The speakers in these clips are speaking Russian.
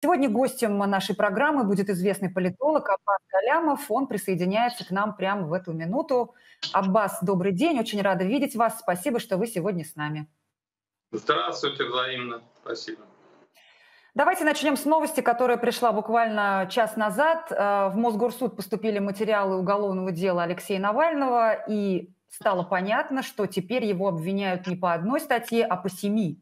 Сегодня гостем нашей программы будет известный политолог Аббас Галямов. Он присоединяется к нам прямо в эту минуту. Аббас, добрый день, очень рада видеть вас. Спасибо, что вы сегодня с нами. Здравствуйте, взаимно. Спасибо. Давайте начнем с новости, которая пришла буквально час назад. Э, в Мосгорсуд поступили материалы уголовного дела Алексея Навального, и стало понятно, что теперь его обвиняют не по одной статье, а по семи.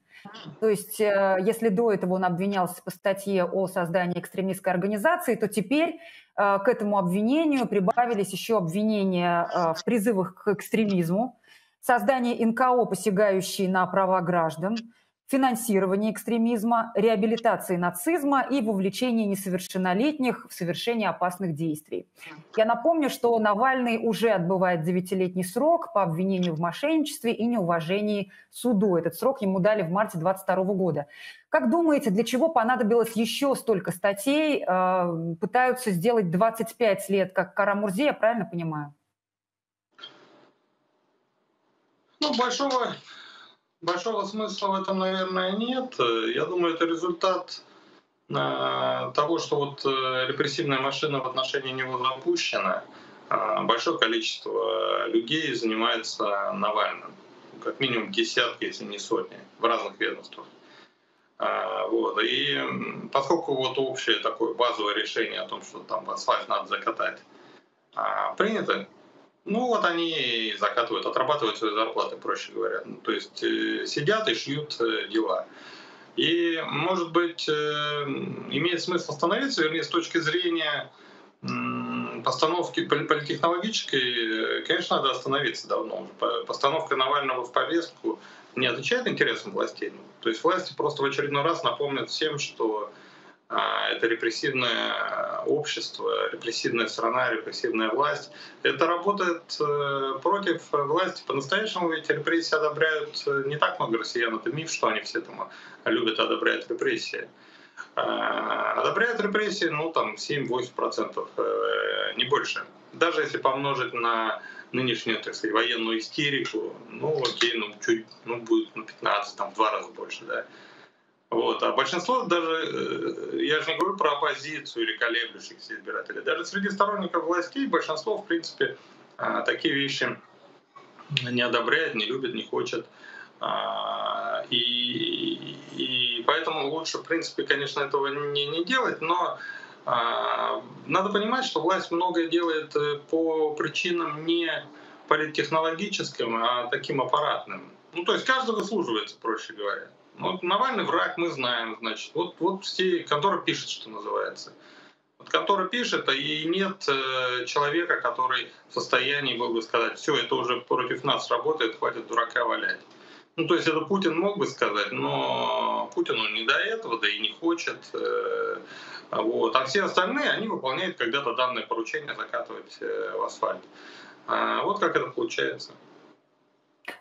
То есть, э, если до этого он обвинялся по статье о создании экстремистской организации, то теперь э, к этому обвинению прибавились еще обвинения э, в призывах к экстремизму, создание НКО, посягающие на права граждан, финансирование экстремизма, реабилитации нацизма и вовлечение несовершеннолетних в совершение опасных действий. Я напомню, что Навальный уже отбывает девятилетний срок по обвинению в мошенничестве и неуважении суду. Этот срок ему дали в марте 2022 года. Как думаете, для чего понадобилось еще столько статей? Э, пытаются сделать 25 лет, как Карамурзе, я правильно понимаю? Ну, большого большого смысла в этом, наверное, нет. Я думаю, это результат э, того, что вот э, репрессивная машина в отношении него запущена. Э, большое количество людей занимается Навальным. Как минимум десятки, если не сотни, в разных ведомствах. Вот. И поскольку вот общее такое базовое решение о том, что там асфальт надо закатать, принято, ну вот они закатывают, отрабатывают свои зарплаты, проще говоря. Ну, то есть э, сидят и шьют э, дела. И, может быть, э, имеет смысл остановиться, вернее, с точки зрения постановки политтехнологической, конечно, надо остановиться давно. Постановка Навального в повестку не отвечает интересам властей. То есть власти просто в очередной раз напомнят всем, что это репрессивное общество, репрессивная страна, репрессивная власть. Это работает э, против власти. По-настоящему ведь репрессии одобряют э, не так много россиян. Это миф, что они все там любят одобрять репрессии. А, одобряют репрессии, ну там 7-8%, э, не больше. Даже если помножить на нынешнюю, так сказать, военную истерику, ну окей, ну чуть, ну будет ну, 15, там в два раза больше, да. Вот. А большинство даже, э, я же не говорю про оппозицию или колеблющихся избирателей, даже среди сторонников властей большинство, в принципе, а, такие вещи не одобряет, не любит, не хочет. А, и, и поэтому лучше, в принципе, конечно, этого не, не делать, но а, надо понимать, что власть многое делает э, по причинам не политтехнологическим, а таким аппаратным. Ну, то есть каждый выслуживается, проще говоря. Вот Навальный враг, мы знаем, значит. Вот, вот все, контора пишет, что называется. Вот контора пишет, а и нет э, человека, который в состоянии был бы сказать, все, это уже против нас работает, хватит дурака валять. Ну, то есть это Путин мог бы сказать, но Путину не до этого, да и не хочет. Э, вот. А все остальные, они выполняют когда-то данное поручение закатывать э, в асфальт. А вот как это получается.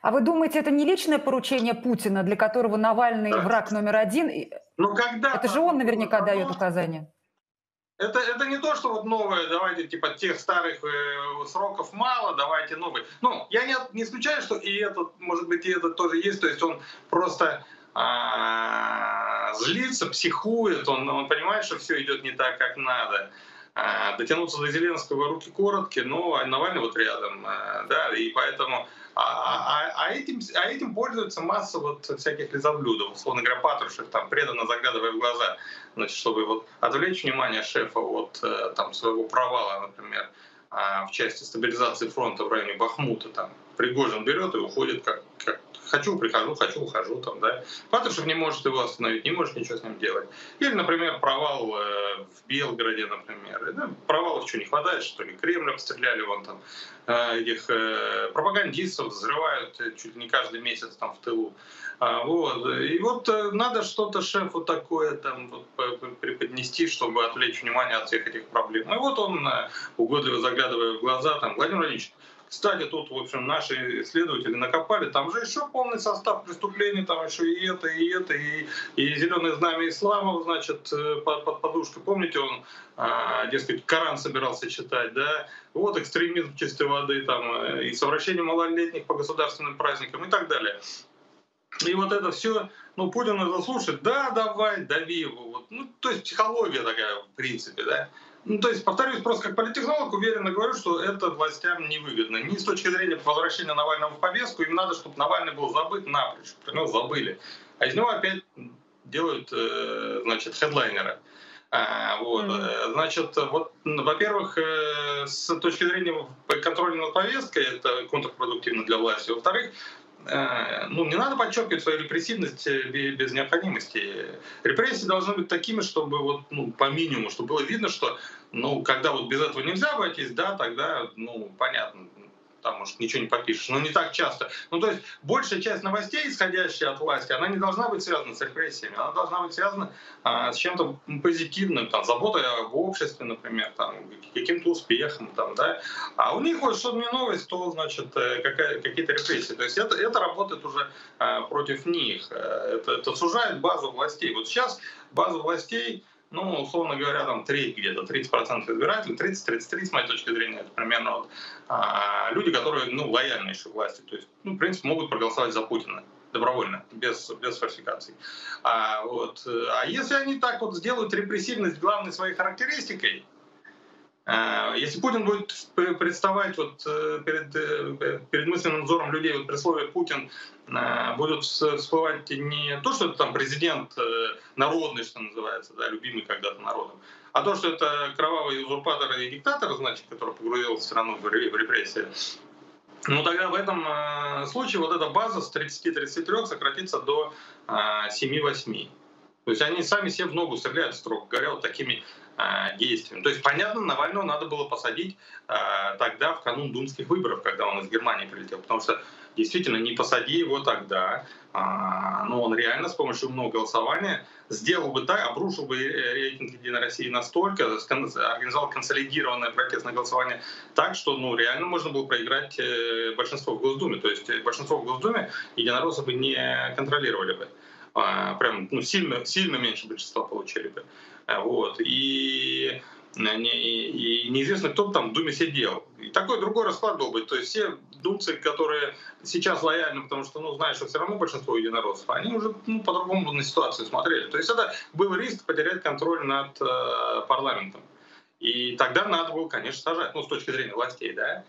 А вы думаете, это не личное поручение Путина, для которого Навальный враг номер один? Ну, когда это же он наверняка вопрос... дает указания. Это, это не то, что вот новое, давайте, типа, тех старых э, сроков мало, давайте новый. Ну, я не, не исключаю, что и этот, может быть, и этот тоже есть, то есть он просто э, злится, психует, он, он понимает, что все идет не так, как надо. Э, дотянуться до Зеленского руки короткие, но Навальный вот рядом, э, да, и поэтому а, а, а, этим, а этим пользуется масса вот всяких лизоблюдов, условно говоря, Патрушев, там, преданно заглядывая в глаза, значит, чтобы вот отвлечь внимание шефа от э, там, своего провала, например, а, в части стабилизации фронта в районе Бахмута, там, Пригожин берет и уходит как, как хочу, прихожу, хочу, ухожу, там, да. Патрушев не может его остановить, не может ничего с ним делать. Или, например, провал э, в Белгороде, например. Да, провалов что, не хватает, что ли? Кремль обстреляли, вон там э, этих э, пропагандистов взрывают чуть ли не каждый месяц там в тылу. А, вот. И вот надо что-то шефу такое там вот, преподнести, чтобы отвлечь внимание от всех этих проблем. И вот он, угодливо заглядывая в глаза, там, Владимир Владимирович, кстати, тут, в общем, наши исследователи накопали, там же еще полный состав преступлений, там еще и это, и это, и, и зеленое знамя исламов, значит, э, под, под подушкой. Помните, он, а, дескать, Коран собирался читать, да? Вот экстремизм чистой воды, там, э, и совращение малолетних по государственным праздникам и так далее. И вот это все, ну, Путин это слушает, да, давай, дави его. Вот. Ну, то есть психология такая, в принципе, да. Ну, то есть, повторюсь, просто как политтехнолог уверенно говорю, что это властям невыгодно. Ни с точки зрения возвращения Навального в повестку, им надо, чтобы Навальный был забыт напрочь, про него забыли. А из него опять делают, э, значит, хедлайнера. Вот. Mm-hmm. Значит, вот, во-первых, э, с точки зрения контроля над повесткой это контрпродуктивно для власти. Во-вторых, Э, ну, не надо подчеркивать свою репрессивность э, без необходимости. Репрессии должны быть такими, чтобы вот, ну, по минимуму, чтобы было видно, что ну, когда вот без этого нельзя обойтись, да, тогда, ну, понятно, там, может, ничего не попишешь, но не так часто. Ну, то есть большая часть новостей, исходящая от власти, она не должна быть связана с репрессиями, она должна быть связана а, с чем-то позитивным, там, заботой об обществе, например, там, каким-то успехом, там, да. А у них вот что не новость, то, значит, э, какая, какие-то репрессии. То есть это, это работает уже а, против них. Э, это, это сужает базу властей. Вот сейчас база властей ну, условно говоря, там треть где-то, 30% избирателей, 30-33, с моей точки зрения, это примерно вот, а, люди, которые, ну, лояльны еще власти, то есть, ну, в принципе, могут проголосовать за Путина добровольно, без, без фальсификаций. А, вот, а если они так вот сделают репрессивность главной своей характеристикой, если Путин будет представать вот э, перед, э, перед мысленным взором людей, вот при слове Путин а, будут всплывать не то, что это там президент э, народный, что называется, да, любимый когда-то народом, а то, что это кровавый узурпатор и диктатор, значит, который погрузил страну в репрессии, ну тогда в этом случае вот эта база с 30-33 сократится до 7-8. То есть они сами себе в ногу стреляют, строго говоря, вот такими э, действиями. То есть, понятно, Навального надо было посадить э, тогда, в канун думских выборов, когда он из Германии прилетел, потому что действительно не посади его тогда, а, но он реально с помощью умного голосования сделал бы так, обрушил бы рейтинг Единой России настолько, организовал консолидированное протестное голосование так, что ну, реально можно было проиграть э, большинство в Госдуме. То есть большинство в Госдуме единороссы бы не контролировали бы. А, прям ну, сильно, сильно меньше большинства получили бы. А, вот. И, и, и неизвестно, кто там в Думе сидел. И такой другой расклад был бы. То есть все думцы, которые сейчас лояльны, потому что, ну, знаешь, что все равно большинство единороссов, они уже ну, по-другому на ситуацию смотрели. То есть это был риск потерять контроль над э, парламентом. И тогда надо было, конечно, сажать, ну, с точки зрения властей, да.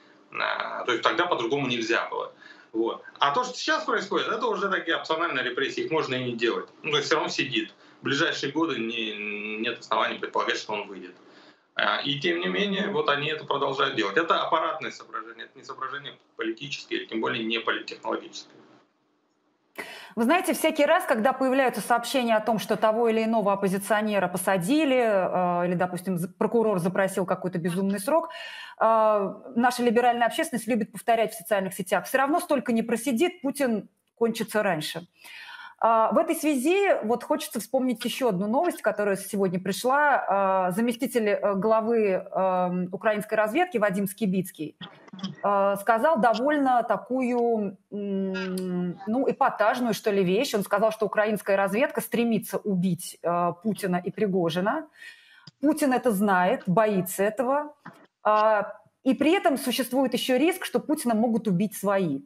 То есть тогда по-другому нельзя было. Вот. А то, что сейчас происходит, это уже такие опциональные репрессии, их можно и не делать. Ну, то есть все равно сидит. В ближайшие годы не, нет оснований предполагать, что он выйдет. А, и тем не менее, вот они это продолжают делать. Это аппаратное соображение, это не соображение политическое, тем более не политтехнологическое. Вы знаете, всякий раз, когда появляются сообщения о том, что того или иного оппозиционера посадили, э, или, допустим, прокурор запросил какой-то безумный срок, э, наша либеральная общественность любит повторять в социальных сетях. Все равно столько не просидит, Путин кончится раньше. А, в этой связи вот хочется вспомнить еще одну новость, которая сегодня пришла. А, заместитель э, главы эм, украинской разведки Вадим Скибицкий э, сказал довольно такую, ну, эпатажную, что ли, вещь. Он сказал, что украинская разведка стремится убить э, Путина и Пригожина. Путин это знает, боится этого. А, и при этом существует еще риск, что Путина могут убить свои.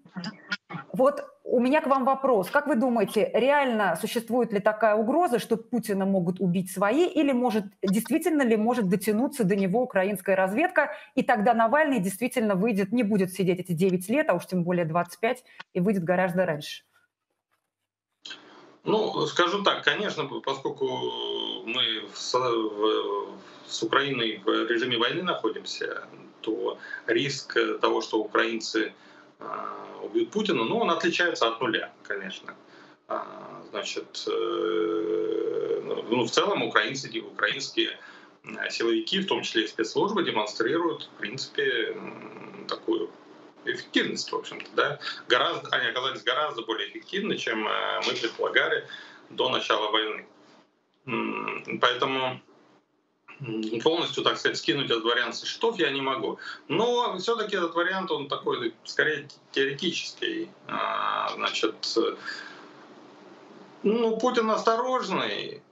Вот у меня к вам вопрос. Как вы думаете, реально существует ли такая угроза, что Путина могут убить свои, или может, действительно ли может дотянуться до него украинская разведка, и тогда Навальный действительно выйдет, не будет сидеть эти 9 лет, а уж тем более 25, и выйдет гораздо раньше? Ну, скажу так, конечно, поскольку мы с, с Украиной в режиме войны находимся, то риск того, что украинцы убьют Путина, ну, он отличается от нуля, конечно. А, значит, э, ну, в целом украинцы, украинские силовики, в том числе и спецслужбы, демонстрируют, в принципе, такую эффективность, в общем-то, да. Гораздо, они оказались гораздо более эффективны, чем э, мы предполагали до начала войны. Поэтому полностью, так сказать, скинуть от варианта со счетов я не могу. Но все-таки этот вариант, он такой, скорее, теоретический. А, значит, ну, Путин осторожный,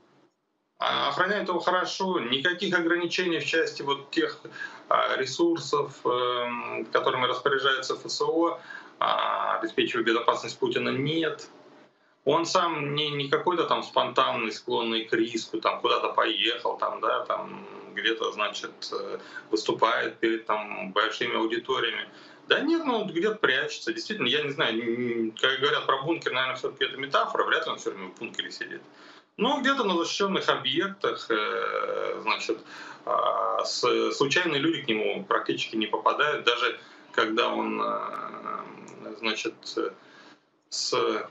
а охраняет его хорошо, никаких ограничений в части вот тех а, ресурсов, эм, которыми распоряжается ФСО, обеспечивая безопасность Путина, нет. Он сам не, не какой-то там спонтанный, склонный к риску, там куда-то поехал, там, да, там где-то, значит, э, выступает перед там большими аудиториями. Да нет, ну где-то прячется. Действительно, я не знаю, как говорят про бункер, наверное, все-таки это метафора, вряд ли он все время в бункере сидит. Ну, где-то на защищенных объектах, э, значит, а, случайные люди к нему практически не попадают, даже когда он, э, значит, с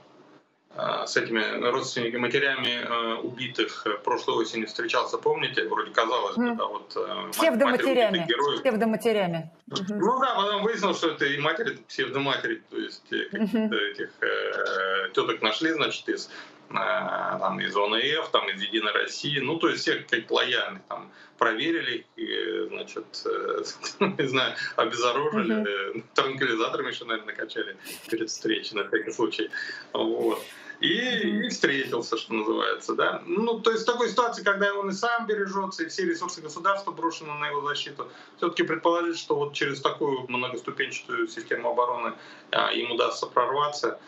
с этими родственниками, матерями э, убитых прошлой осенью встречался, помните? Вроде казалось бы, да, вот... Э, псевдоматерями. Псевдоматерями. Ну да, потом выяснилось, что это и матери, псевдоматери, то есть каких-то этих э, теток нашли, значит, из там, из ОНФ, там, из Единой России, ну, то есть всех как лояльных там проверили, и, значит, э, не знаю, обезоружили, mm-hmm. транквилизаторами еще, наверное, накачали перед встречей на всякий случай. Вот. И, и встретился, что называется, да. Ну, то есть в такой ситуации, когда он и сам бережется, и все ресурсы государства брошены на его защиту, все-таки предположить, что вот через такую многоступенчатую систему обороны а, им удастся прорваться,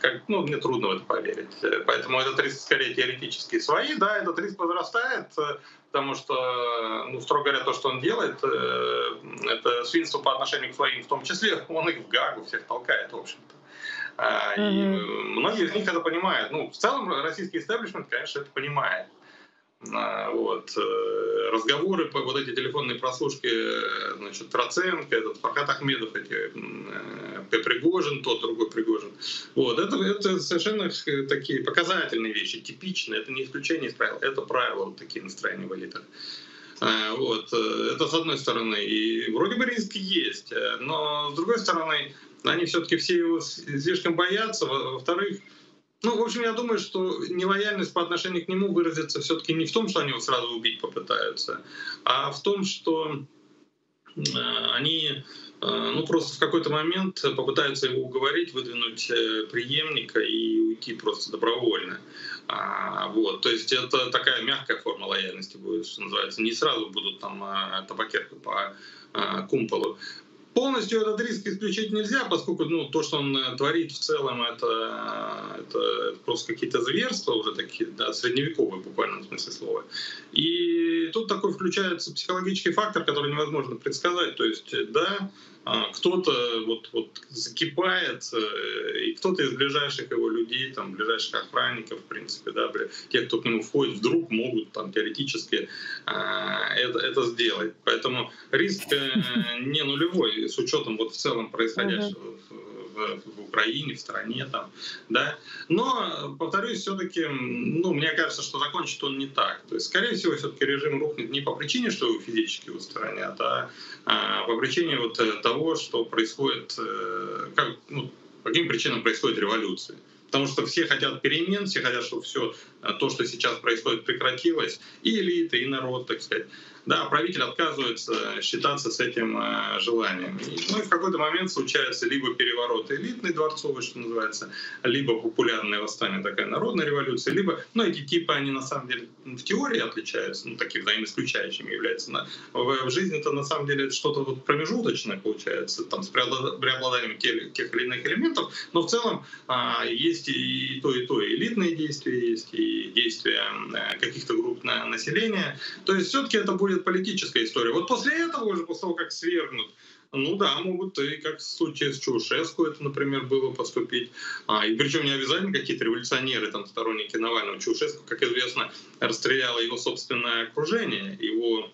как, ну, мне трудно в это поверить. Поэтому этот риск скорее теоретически свои, да, этот риск возрастает, потому что, ну, строго говоря, то, что он делает, э, это свинство по отношению к своим, в том числе он их в Гагу всех толкает, в общем-то. Mm-hmm. И многие из них это понимают. Ну, в целом российский истеблишмент, конечно, это понимает. А, вот. Э, разговоры, по вот эти телефонные прослушки, э, значит, Троценко, этот Фархат Ахмедов, эти, э, Пригожин, тот, другой Пригожин. Вот. Это, это совершенно такие показательные вещи, типичные, это не исключение из правил, это правила, вот такие настроения в элитах. А, вот. Это с одной стороны. И вроде бы риски есть, но с другой стороны, они все-таки все его слишком боятся. Во-вторых, ну, в общем, я думаю, что нелояльность по отношению к нему выразится все-таки не в том, что они его сразу убить попытаются, а в том, что э, они э, ну, просто в какой-то момент попытаются его уговорить, выдвинуть э, преемника и уйти просто добровольно. А, вот, то есть это такая мягкая форма лояльности будет, что называется. Не сразу будут там табакерку по кумполу. Полностью этот риск исключить нельзя, поскольку ну, то, что он э, творит в целом, это, это просто какие-то зверства уже такие, да, средневековые в смысле слова. И тут такой включается психологический фактор, который невозможно предсказать. То есть, да, а, кто-то вот, вот закипает, э, и кто-то из ближайших его людей, там, ближайших охранников, в принципе, да, те, кто к нему входит, вдруг могут там теоретически а, это, это сделать. Поэтому риск э, не нулевой с учетом вот в целом происходящего в, Украине, в стране там, да. Но, повторюсь, все-таки, ну, мне кажется, что закончит он не так. То есть, скорее всего, все-таки режим рухнет не по причине, что его физически устранят, а, а по причине вот э, того, что происходит, э, как, ну, по каким причинам происходит революция потому что все хотят перемен, все хотят, чтобы все э, то, что сейчас происходит, прекратилось, и элита, и народ, так сказать да, правитель отказывается считаться с этим э, желанием. Ну и в какой-то момент случается либо переворот элитный дворцовый, что называется, либо популярное восстание, такая народная революция, либо, ну эти типы, они на самом деле в теории отличаются, ну такими взаимоисключающими являются. На, в, в жизни это на самом деле что-то вот промежуточное получается, там с преобладанием тех, тех или иных элементов, но в целом а, есть и то, и то, и элитные действия есть, и действия э, каких-то групп на, населения. То есть все-таки это будет политическая история. Вот после этого уже, после того, как свергнут, ну да, могут и как в случае с Чаушеску это, например, было поступить. А, и причем не обязательно какие-то революционеры, там, сторонники Навального. Чаушеску, как известно, расстреляло его собственное окружение, его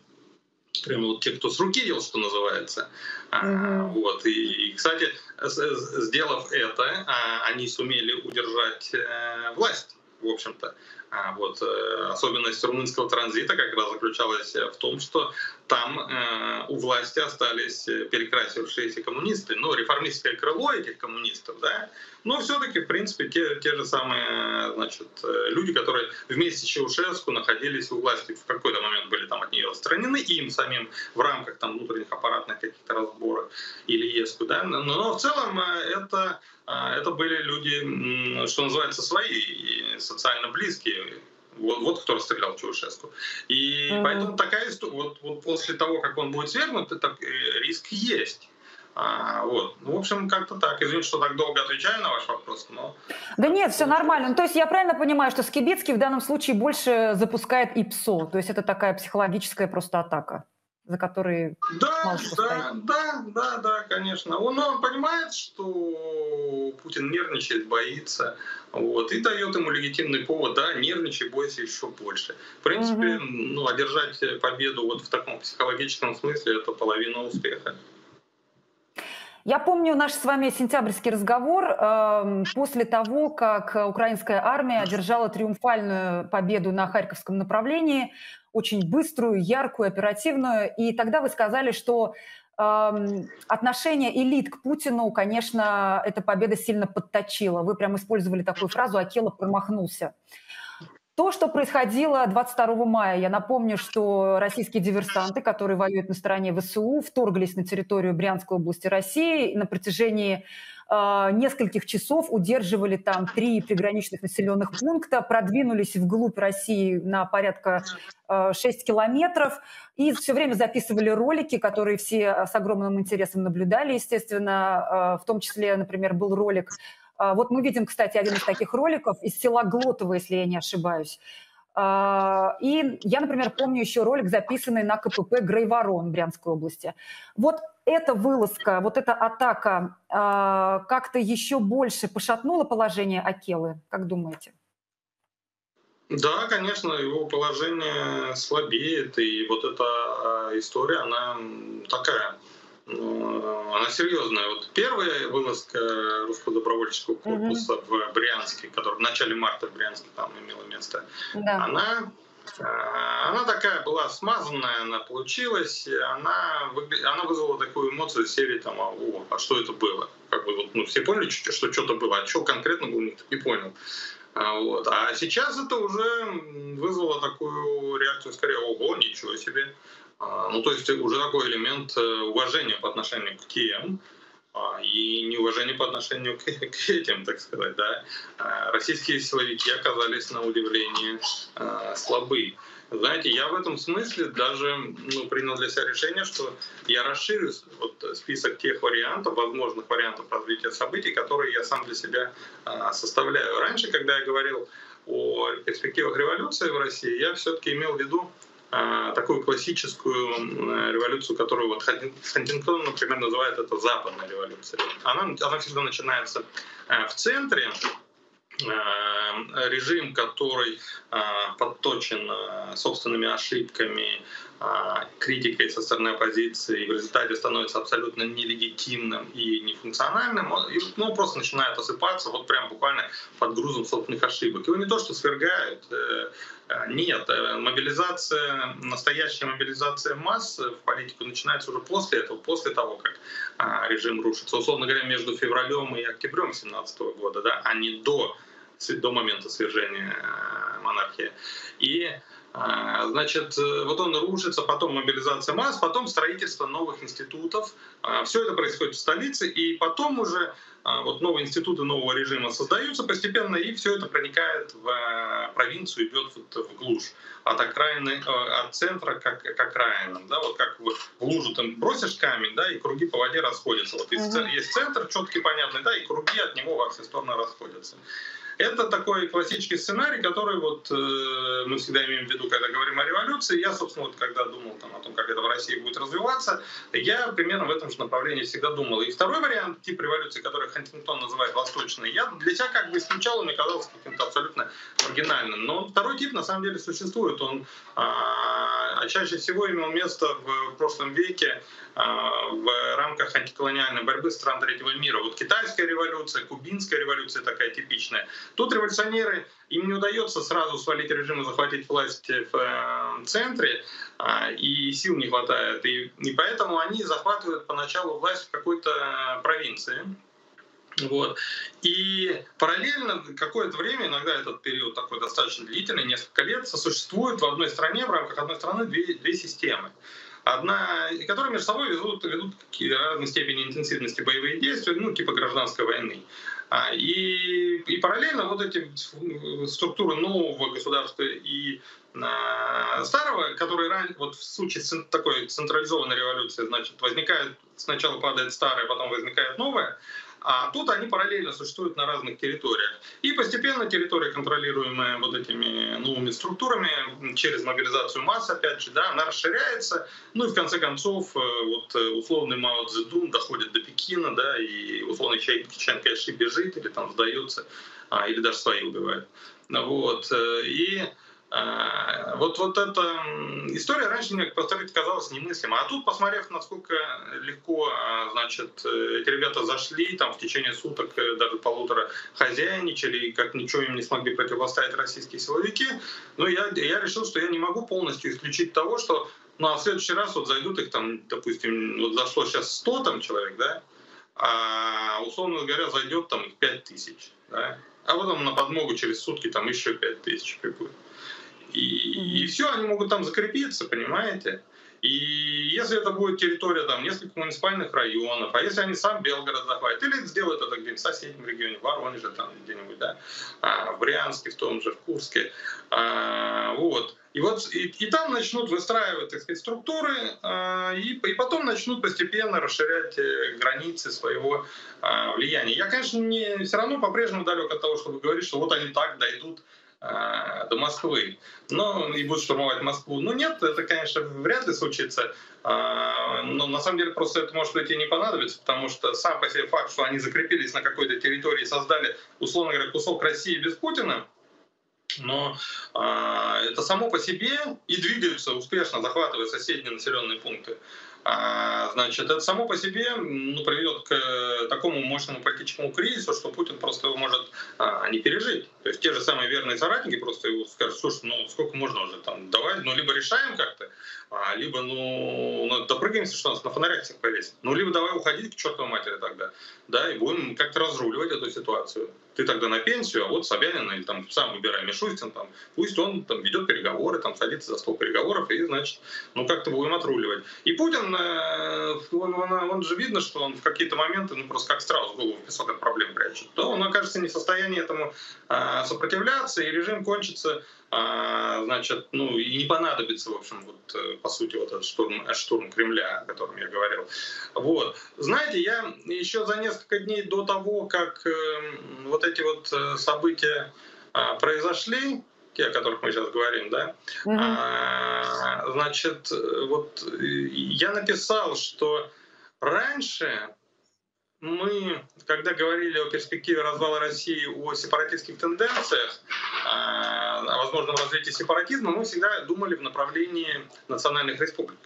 прямо вот те, кто с руки ел, что называется. Mm-hmm. Вот. И, и, кстати, сделав это, а, они сумели удержать э, власть, в общем-то. А вот э, особенность румынского транзита как раз заключалась в том, что там э, у власти остались перекрасившиеся коммунисты, ну, реформистское крыло этих коммунистов, да, но все-таки, в принципе, те, те же самые значит, э, люди, которые вместе с Чаушеску находились у власти, в какой-то момент были там от нее отстранены, им самим в рамках там внутренних аппаратных каких-то разборов или ЕСКу, да, но, но в целом это а, это были люди, что называется, свои, социально близкие. Вот, вот кто расстрелял Чаушеску. И mm-hmm. поэтому такая история, вот, вот после того, как он будет свергнут, это, э, риск есть. А, вот. Ну, в общем, как-то так. Извините, что так долго отвечаю на ваш вопрос, но... Да нет, все нормально. Ну, то есть я правильно понимаю, что Скибицкий в данном случае больше запускает ИПСО, то есть это такая психологическая просто атака? За которые да, да, стоит. да, да, да, конечно. Он, он понимает, что Путин нервничает, боится, вот, и дает ему легитимный повод, да, нервничай, бойся еще больше. В принципе, угу. ну, одержать победу вот в таком психологическом смысле это половина успеха. Я помню наш с вами сентябрьский разговор э, после того, как украинская армия одержала триумфальную победу на Харьковском направлении, очень быструю, яркую, оперативную. И тогда вы сказали, что э, отношение элит к Путину, конечно, эта победа сильно подточила. Вы прям использовали такую фразу «Акела промахнулся». То, что происходило 22 мая, я напомню, что российские диверсанты, которые воюют на стороне ВСУ, вторглись на территорию Брянской области России. И на протяжении э, нескольких часов удерживали там три приграничных населенных пункта, продвинулись вглубь России на порядка э, 6 километров. И все время записывали ролики, которые все с огромным интересом наблюдали, естественно. Э, в том числе, например, был ролик вот мы видим, кстати, один из таких роликов из села Глотово, если я не ошибаюсь. А, и я, например, помню еще ролик, записанный на КПП Грейворон Брянской области. Вот эта вылазка, вот эта атака а, как-то еще больше пошатнула положение Акелы, как думаете? Да, конечно, его положение слабеет, и вот эта история, она такая она серьезная. Вот первая вылазка русского добровольческого корпуса mm-hmm. в Брянске, которая в начале марта в Брянске там имела место, да. она э, она такая была смазанная, она получилась, она, она вызвала такую эмоцию серии там, а, о, а что это было? Как бы вот, ну, все поняли, что что-то было, а что конкретно было, никто не понял. А, вот. А сейчас это уже вызвало такую реакцию, скорее, ого, ничего себе. А, ну, то есть уже такой элемент э, уважения по отношению к тем, а, и неуважение по отношению к, к этим, так сказать. Да? А, российские силовики оказались на удивление слабы. Знаете, я в этом смысле даже ну, принял для себя решение, что я расширю вот список тех вариантов, возможных вариантов развития событий, которые я сам для себя составляю. Раньше, когда я говорил о перспективах революции в России, я все-таки имел в виду такую классическую революцию, которую вот Хантингтон, например, называет это западная революция. Она, она всегда начинается э, в центре, э, режим, который э, подточен собственными ошибками, критикой со стороны оппозиции, в результате становится абсолютно нелегитимным и нефункциональным, ну, просто начинает осыпаться вот прям буквально под грузом собственных ошибок. Его не то, что свергают, Э, нет, э, мобилизация, настоящая мобилизация масс в политику начинается уже после этого, после того, как а, режим рушится. Условно говоря, между февралем и октябрем 2017 года, да, а не до, до момента свержения э, монархии. И Значит, вот он рушится, потом мобилизация масс, потом строительство новых институтов. Все это происходит в столице, и потом уже а, вот новые институты нового режима создаются постепенно, и все это проникает в э, провинцию, идет в глушь от окраины, э, от центра к, к окраинам, да, вот как в лужу там бросишь камень, да, и круги по воде расходятся. Вот uh-huh. есть центр четкий, понятный, да, и круги от него во все стороны расходятся. Это такой классический сценарий, который вот э, мы всегда имеем в виду, когда говорим о революции. Я, собственно, вот когда думал там, о том, как это в России будет развиваться, я примерно в этом же направлении всегда думал. И второй вариант, тип революции, который Хантингтон называет восточной, я для себя как бы исключал, мне казался каким-то абсолютно маргинальным. Но второй тип на самом деле существует. Он а, чаще всего имел место в прошлом веке а, в рамках антиколониальной борьбы стран третьего мира. Вот китайская революция, кубинская революция такая типичная. Тут революционеры, им не удается сразу свалить режим и захватить власть в э, центре, а, и сил не хватает. И, и поэтому они захватывают поначалу власть в какой-то провинции. Вот. И параллельно какое-то время, иногда этот период такой достаточно длительный, несколько лет, сосуществует в одной стране, в рамках одной страны две, две системы одна, которые между собой ведут, ведут какие разной степени интенсивности боевые действия, ну, типа гражданской войны. А, и, и параллельно вот эти структуры нового государства и старого, который ран... вот в случае такой централизованной революции, значит, возникает, сначала падает старое, потом возникает новое, а тут они параллельно существуют на разных территориях. И постепенно территория, контролируемая вот этими новыми структурами, через мобилизацию масс, опять же, да, она расширяется. Ну и в конце концов, э, вот э, условный Мао Цзэдун доходит до Пекина, да, и условный Чан Кайши бежит или там сдается, а, или даже свои убивает. Вот. Э, и вот, вот эта история раньше мне, повторить, казалась немыслимой. А тут, посмотрев, насколько легко а, значит, эти ребята зашли, там в течение суток, э, даже полутора хозяйничали, и как ничего им не смогли противостоять российские силовики, ну, я, я решил, что я не могу полностью исключить того, что ну, а в следующий раз вот зайдут их там, допустим, вот зашло сейчас 100 там человек, да, а условно говоря, зайдет там их 5 тысяч, да, а потом на подмогу через сутки там еще 5 тысяч прибудет. И, и все, они могут там закрепиться, понимаете? И если это будет территория там нескольких муниципальных районов, а если они сам Белгород захватят, или сделают это где-нибудь в соседнем регионе, в Воронеже там где-нибудь, да, а, в Брянске в том же, в Курске, а, вот. И вот и, и там начнут выстраивать, так сказать, структуры, а, и, и потом начнут постепенно расширять э, границы своего а, влияния. Я, конечно, не все равно по-прежнему далек от того, чтобы говорить, что вот они так дойдут до Москвы. Но и будут штурмовать Москву. Ну нет, это, конечно, вряд ли случится. А, но на самом деле просто это может быть и не понадобится, потому что сам по себе факт, что они закрепились на какой-то территории создали, условно говоря, кусок России без Путина, но а, это само по себе и двигаются успешно, захватывая соседние населенные пункты. А, значит, это само по себе ну, приведет к э, такому мощному политическому кризису, что Путин просто его может а, не пережить. То есть те же самые верные соратники просто его скажут, слушай, ну сколько можно уже там, давай, ну либо решаем как-то, а, либо ну, ну допрыгаемся, что нас на фонарях всех повесит. Ну либо давай уходить к чертовой матери тогда, да, и будем как-то разруливать эту ситуацию. Ты тогда на пенсию, а вот Собянин или там сам выбирай Мишустин, там, пусть он там ведет переговоры, там садится за стол переговоров и, значит, ну как-то будем отруливать. И Путин, э, он, он, он же видно, что он в какие-то моменты, ну просто как страус голову в песок от проблем прячет, то он окажется не в состоянии этому а, сопротивляться, и режим кончится, а, значит, ну и не понадобится, в общем, вот э, по сути вот этот штурм, штурм Кремля, о котором я говорил. Вот, знаете, я еще за несколько дней до того, как эм, вот эти вот э, события а, произошли, те, о которых мы сейчас говорим, да, mm-hmm. а, значит, вот я написал, что раньше мы, когда говорили о перспективе развала России, о сепаратистских тенденциях, а, о возможном развитии сепаратизма, мы всегда думали в направлении национальных республик.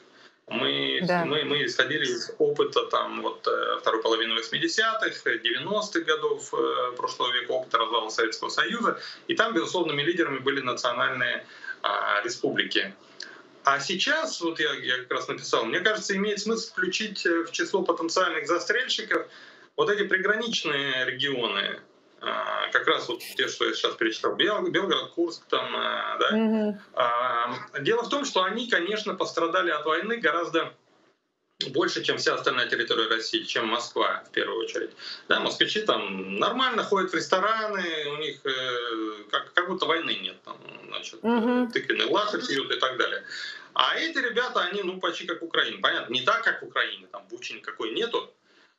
Мы, да. мы, мы исходили из опыта там, вот, э, второй половины 80-х, 90-х годов э, прошлого века, опыта развала Советского Союза. И там, безусловными лидерами были национальные а, республики. А сейчас, вот я, я как раз написал, мне кажется, имеет смысл включить э, в число потенциальных застрельщиков вот эти приграничные регионы, а, как раз вот те, что я сейчас перечислял, Белгород, Курск, там, э, да. Mm-hmm. Дело в том, что они, конечно, пострадали от войны гораздо больше, чем вся остальная территория России, чем Москва в первую очередь. Да, москвичи там нормально ходят в рестораны, у них э, как, как будто войны нет, там, значит, угу. тыквенный латте пьют и так далее. А эти ребята, они, ну, почти как Украина. Понятно, не так, как в Украине, там бучи никакой нету,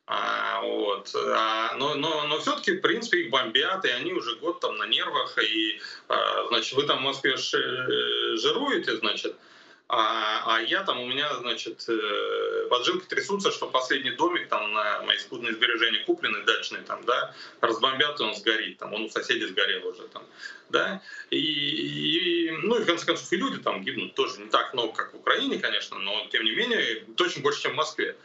а, вот. А, но но, но все-таки, в принципе, их бомбят, и они уже год там на нервах, и, а, значит, вы там в Москве э, жируете, значит, а, а я там, у меня, значит, э, поджилки трясутся, что последний домик там на мои скудные сбережения купленный, дачный там, да, разбомбят, и он сгорит, там, он у соседей сгорел уже там, да, и, и, ну и в конце концов и люди там гибнут тоже не так много, как в Украине, конечно, но тем не менее точно больше, чем в Москве.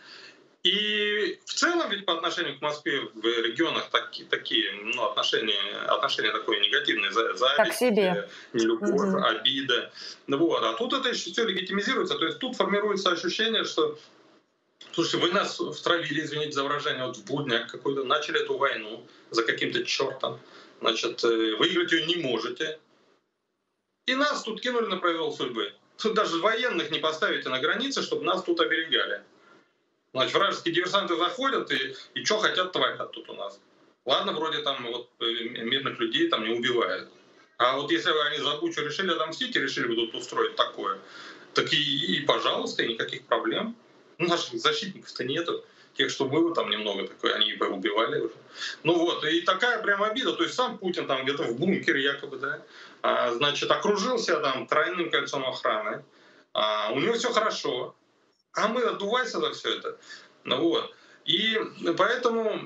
И в целом ведь по отношению к Москве в регионах такие, такие ну, отношения, отношения такое негативное, зависть, себе. нелюбовь, угу. обида. Вот. А тут это еще все легитимизируется. То есть тут формируется ощущение, что Слушайте, вы нас втравили, извините за выражение, вот в будняк какой-то, начали эту войну за каким-то чертом, значит, э, выиграть ее не можете. И нас тут кинули на произвол судьбы. Тут даже военных не поставите на границе, чтобы нас тут оберегали. Значит, вражеские диверсанты заходят и, и что хотят творят тут у нас. Ладно, вроде там вот э, мирных людей там не убивают. А вот если они за Бучу решили отомстить и решили бы тут устроить такое, так и, и пожалуйста, и никаких проблем. Наших защитников-то нету. Тех, что было там немного такое, они бы убивали уже. Ну вот, и такая прям обида. То есть сам Путин там где-то в бункере якобы, да, а, значит, окружил себя там тройным кольцом охраны. А, у него все хорошо. А мы отдувайся за все это. Вот. И поэтому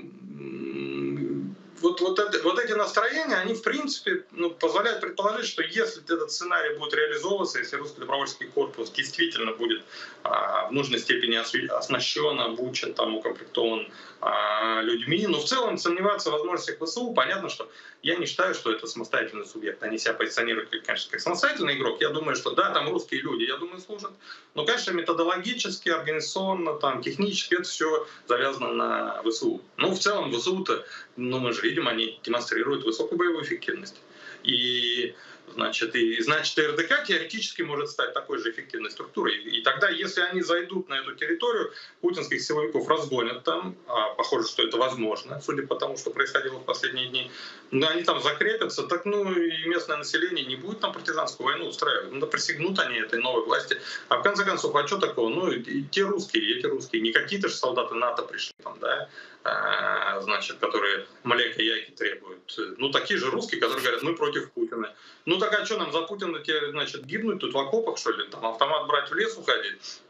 вот, вот, это, вот эти настроения, они в принципе ну, позволяют предположить, что если этот сценарий будет реализовываться, если русский добровольческий корпус действительно будет а, в нужной степени оснащен, обучен, там, укомплектован а, людьми, но в целом сомневаться в возможностях ВСУ, понятно, что я не считаю, что это самостоятельный субъект. Они себя позиционируют, конечно, как самостоятельный игрок. Я думаю, что да, там русские люди, я думаю, служат. Но, конечно, методологически, организационно, там, технически это все завязано на ВСУ. Ну, в целом, ВСУ-то, ну, мы же видим, они демонстрируют высокую боевую эффективность. И Значит, и, значит, РДК теоретически может стать такой же эффективной структурой. И тогда, если они зайдут на эту территорию, путинских силовиков разгонят там, а похоже, что это возможно, судя по тому, что происходило в последние дни, но они там закрепятся, так ну и местное население не будет там партизанскую войну устраивать. Ну да присягнут они этой новой власти. А в конце концов, а что такого? Ну и те русские, эти русские, не какие-то же солдаты НАТО пришли там, да, а, значит, которые Малека Яки требуют. Ну, такие же русские, которые говорят, мы против Путина. Ну, так а что нам за Путина теперь, значит, гибнуть тут в окопах, что ли? Там автомат брать в лес уходить?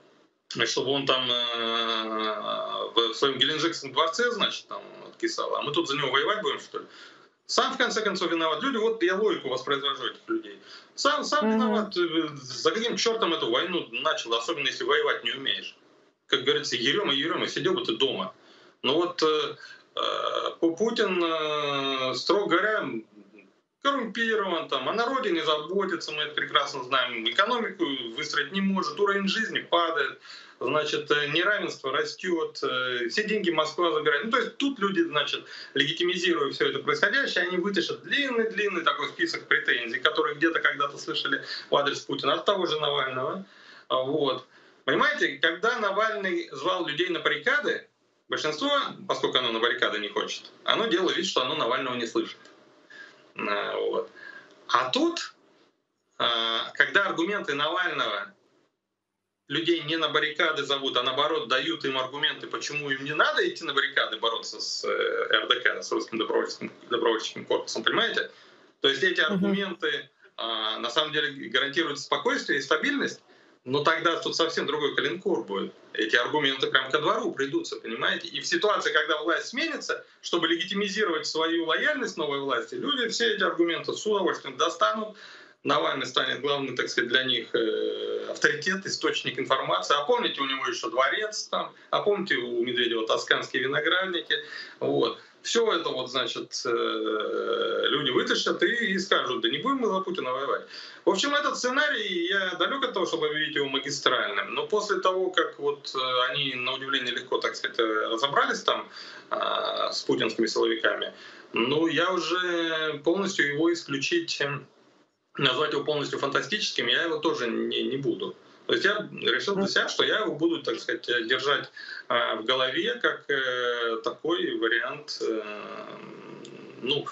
чтобы он там э, в своем Геленджикском дворце, значит, там откисал, а мы тут за него воевать будем, что ли? Сам, в конце концов, виноват. Люди, вот я логику воспроизвожу этих людей. Сам, сам mm-hmm. виноват. За каким чертом эту войну начал, особенно если воевать не умеешь. Как говорится, Ерема, Ерема, сидел бы ты дома. Но ну вот э, э, Путин, э, строго говоря, коррумпирован, там, о народе не заботится, мы это прекрасно знаем, экономику выстроить не может, уровень жизни падает, значит, э, неравенство растет, э, все деньги Москва забирает. Ну, то есть тут люди, значит, легитимизируя все это происходящее, они вытащат длинный-длинный такой список претензий, которые где-то когда-то слышали в адрес Путина от того же Навального. Вот. Понимаете, когда Навальный звал людей на баррикады, Большинство, поскольку оно на баррикады не хочет, оно делает вид, что оно Навального не слышит. Э, вот. А тут, э, когда аргументы Навального людей не на баррикады зовут, а наоборот дают им аргументы, почему им не надо идти на баррикады бороться с э, РДК, с русским добровольческим, добровольческим корпусом, понимаете? То есть эти аргументы на самом деле гарантируют спокойствие и стабильность, но тогда тут совсем другой калинкор будет. Эти аргументы прям ко двору придутся, понимаете? И в ситуации, когда власть сменится, чтобы легитимизировать свою лояльность новой власти, люди все эти аргументы с удовольствием достанут, Навальный станет главным, так сказать, для них э, авторитет, источник информации. А помните, у него еще дворец там, а помните, у Медведева тосканские виноградники. Вот. Все это вот, значит, э, люди вытащат и, скажут, да не будем мы за Путина воевать. В общем, этот сценарий, я далек от того, чтобы объявить его магистральным, но после того, как вот э, они, на удивление, легко, так сказать, разобрались там с путинскими силовиками, ну, я уже полностью его исключить назвать его полностью фантастическим, я его тоже не, не буду. То есть я решил для себя, что я его буду, так сказать, держать э, в голове как э, такой вариант, э, ну,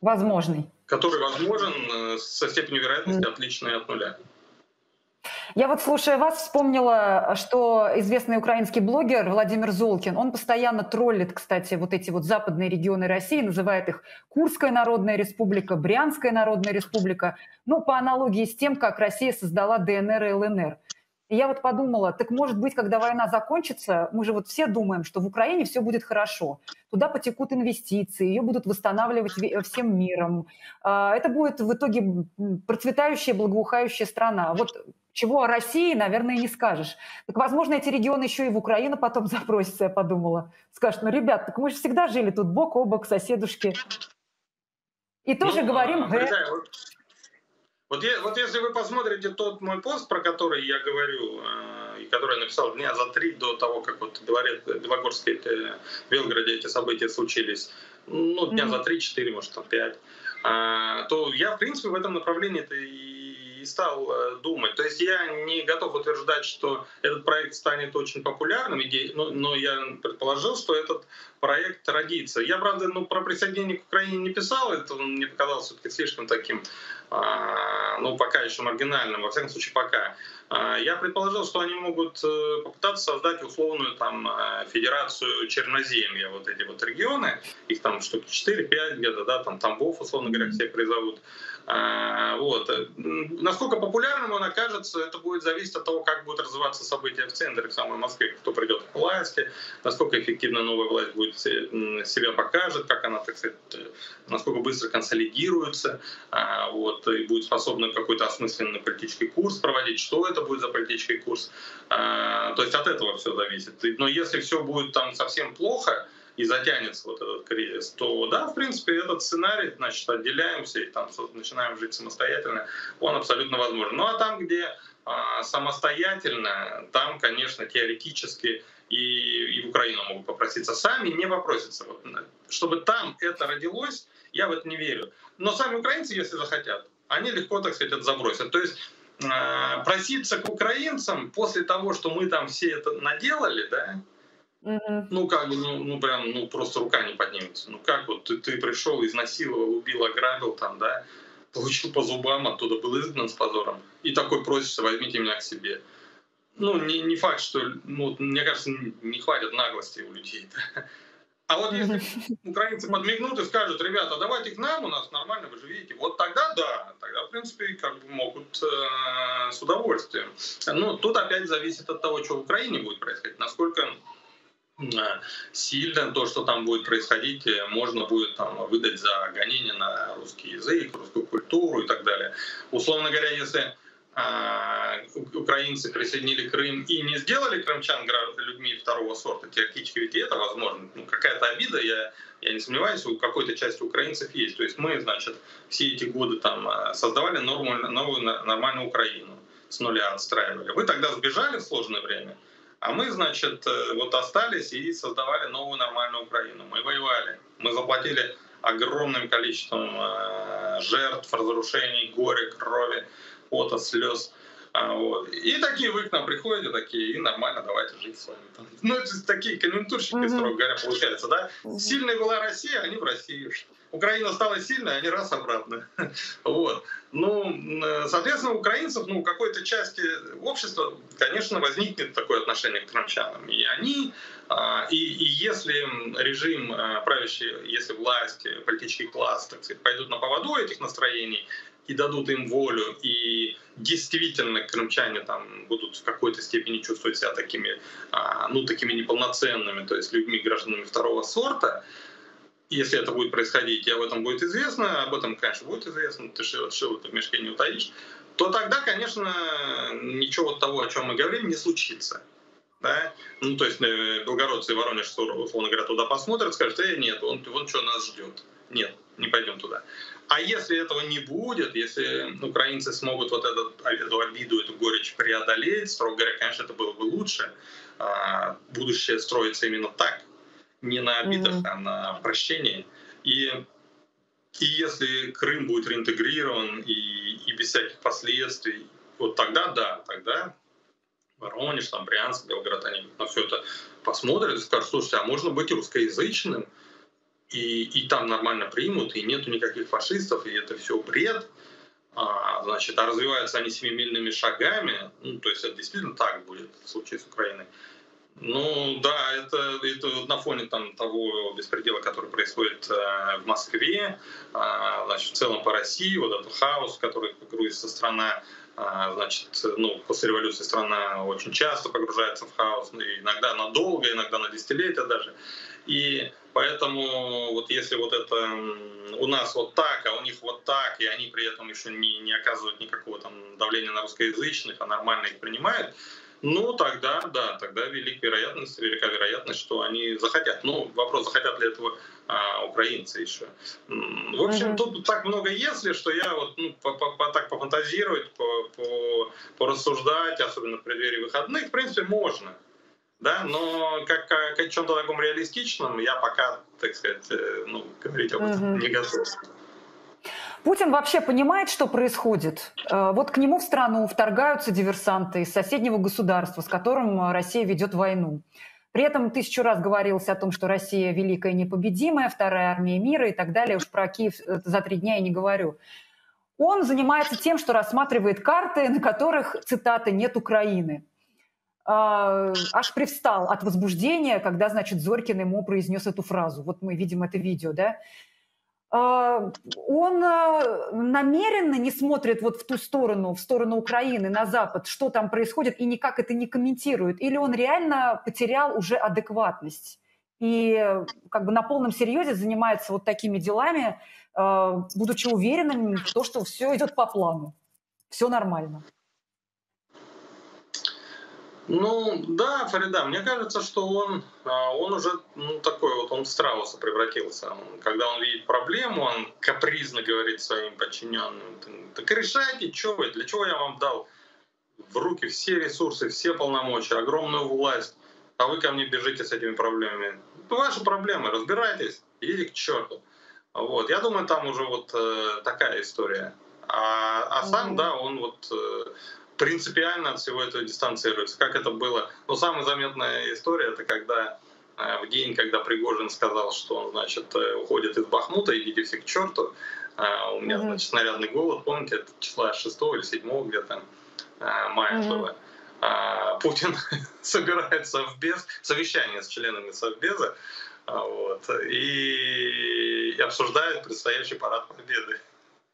возможный, который возможен со степенью вероятности отличной от нуля. Я вот, слушая вас, вспомнила, что известный украинский блогер Владимир Золкин, он постоянно троллит, кстати, вот эти вот западные регионы России, называет их Курская Народная Республика, Брянская Народная Республика, ну, по аналогии с тем, как Россия создала ДНР и ЛНР. И я вот подумала, так может быть, когда война закончится, мы же вот все думаем, что в Украине все будет хорошо. Туда потекут инвестиции, ее будут восстанавливать всем миром. А, это будет в итоге процветающая, благоухающая страна. Вот чего о России, наверное, не скажешь. Так, возможно, эти регионы еще и в Украину потом запросятся, я подумала. Скажут, ну, ребят, так мы же всегда жили тут бок о бок, соседушки. И тоже ну, говорим... Гэ... Вот, вот, вот если вы посмотрите тот мой пост, про который я говорю, э, и который я написал дня за три до того, как вот в Белогорске, в Белгороде эти события случились, ну, дня mm-hmm. за три-четыре, может, там пять, э, то я, в принципе, в этом направлении-то и и стал э, думать. То есть я не готов утверждать, что этот проект станет очень популярным, но, но я предположил, что этот проект родится. Я, правда, ну, про присоединение к Украине не писал, это мне показалось все-таки слишком таким, а, ну, пока еще маргинальным, во всяком случае, пока. А, я предположил, что они могут э, попытаться создать условную там э, федерацию черноземья, вот эти вот регионы, их там штуки 4-5 где-то, да, там Тамбов, условно говоря, все призовут. А, вот. Насколько популярным он окажется, это будет зависеть от того, как будут развиваться события в центре, в самой Москве, кто придет к власти, насколько эффективно новая власть будет себя покажет, как она, так сказать, насколько быстро консолидируется, а, вот, и будет способна какой-то осмысленный политический курс проводить, что это будет за политический курс. А, то есть от этого все зависит. Но если все будет там совсем плохо, и затянется вот этот кризис, то да, в принципе, этот сценарий, значит, отделяемся и там начинаем жить самостоятельно, он абсолютно возможен. Ну а там, где а, самостоятельно, там, конечно, теоретически и, и в Украину могут попроситься. Сами не попросятся. Чтобы там это родилось, я в это не верю. Но сами украинцы, если захотят, они легко, так сказать, это забросят. То есть э, проситься к украинцам после того, что мы там все это наделали, да, Угу. Ну, как бы, ну, ну, прям, ну, просто рука не поднимется. Ну, как вот ты, ты пришел, изнасиловал, убил, ограбил там, да, получил по зубам, оттуда был изгнан с позором, и такой просишься, возьмите меня к себе. Ну, не, не факт, что, ну, мне кажется, не хватит наглости у людей. Да? А вот если украинцы подмигнут и скажут, ребята, давайте к нам, у нас нормально, вы же видите, вот тогда да, тогда, в принципе, как бы могут э, с удовольствием. Ну, тут опять зависит от того, что в Украине будет происходить, насколько сильно то, что там будет происходить, э, можно будет там выдать за гонение на русский язык, русскую культуру и так далее. Условно говоря, если украинцы присоединили Крым и не сделали крымчан людьми второго сорта, теоретически ведь это возможно. Ну, какая-то обида, я, я не сомневаюсь, у какой-то части украинцев есть. То есть мы, значит, все эти годы там а, создавали нормальную, новую нормальную Украину, с нуля отстраивали. Вы тогда сбежали в сложное время, а мы, значит, э, вот остались и создавали новую нормальную Украину. Мы воевали. Мы заплатили огромным количеством э, жертв, разрушений, горя, крови, пота, слез. А, вот. И такие вы к нам приходите, такие, и нормально, давайте жить с вами. Ну, это такие конъюнктурщики, mm-hmm. строго говоря, получается, да? Mm-hmm. Сильной была Россия, они в России. Украина стала сильной, они раз обратно. вот. Ну, соответственно, у украинцев, ну, какой-то части общества, конечно, возникнет такое отношение к крымчанам. И они, а, и, и если режим а, правящий, если власть, политический класс, так сказать, пойдут на поводу этих настроений, и дадут им волю, и действительно крымчане там будут в какой-то степени чувствовать себя такими, а, ну, такими неполноценными, то есть людьми, гражданами второго сорта, если это будет происходить, и об этом будет известно, об этом, конечно, будет известно, ты шил, шил это в мешке не утаишь, то тогда, конечно, ничего вот того, о чем мы говорим, не случится. Да? Ну, то есть э, белгородцы и Воронеж, условно говоря, туда посмотрят, скажут, э, нет, он, он что нас ждет. Нет, не пойдем туда. А если этого не будет, если украинцы смогут вот этот, эту обиду, эту горечь преодолеть, строго говоря, конечно, это было бы лучше. А, будущее строится именно так, не на обидах, mm-hmm. а на прощении. И, и если Крым будет реинтегрирован и, и без всяких последствий, вот тогда да, тогда Воронеж, там, Брянск, Белгород, они на все это посмотрят и скажут, слушайте, а можно быть русскоязычным, и, и там нормально примут, и нету никаких фашистов, и это все бред. А, значит, а развиваются они семимильными шагами, ну, то есть это действительно так будет в случае с Украиной. Ну да, это, это на фоне там, того беспредела, который происходит э, в Москве, э, значит, в целом по России, вот этот хаос, который погрузится страна, э, значит, ну, после революции страна очень часто погружается в хаос, иногда надолго, иногда на десятилетия даже. И поэтому вот если вот это у нас вот так, а у них вот так, и они при этом еще не, не оказывают никакого там давления на русскоязычных, а нормально их принимают, ну, тогда, да, тогда велик вероятность, велика вероятность, что они захотят. Ну, вопрос, захотят ли этого а, украинцы еще. В общем, mm-hmm. тут так много если, что я вот ну, по, по, по, так пофантазировать, по, по, порассуждать, особенно в преддверии выходных, в принципе, можно. Да, но как, как о чем-то таком реалистичном я пока, так сказать, э, ну, говорить об этом mm-hmm. не готов. Путин вообще понимает, что происходит? Э, вот к нему в страну вторгаются диверсанты из соседнего государства, с которым Россия ведет войну. При этом тысячу раз говорилось о том, что Россия великая непобедимая, вторая армия мира и так далее. Уж про Киев э, за три дня я не говорю. Он занимается тем, что рассматривает карты, на которых, цитата, «нет Украины». А, аж привстал от возбуждения, когда, значит, Зорькин ему произнес эту фразу. Вот мы видим это видео, да? А, он а, намеренно не смотрит вот в ту сторону, в сторону Украины, на Запад, что там происходит, и никак это не комментирует? Или он реально потерял уже адекватность? И как бы на полном серьезе занимается вот такими делами, будучи уверенным в том, что все идет по плану, все нормально. Ну да, Фарида, мне кажется, что он, а, он уже ну, такой вот, он в страуса превратился. Когда он видит проблему, он капризно говорит своим подчиненным, так решайте, что вы, для чего я вам дал в руки все ресурсы, все полномочия, огромную власть, а вы ко мне бежите с этими проблемами. Это ваши проблемы, разбирайтесь, идите к черту. Вот. Я думаю, там уже вот э, такая история. А, а сам, mm-hmm. да, он вот э, принципиально от всего этого дистанцируется. Как это было? Ну, самая заметная история, это когда э, в день, когда Пригожин сказал, что он, значит, э, уходит из Бахмута, идите все к черту. Э, у меня, mm-hmm. значит, снарядный голод, помните, это числа 6 или 7 где-то мая mm-hmm. было. Путин собирает совбез, совещание с членами совбеза, вот, и, и обсуждает предстоящий парад победы.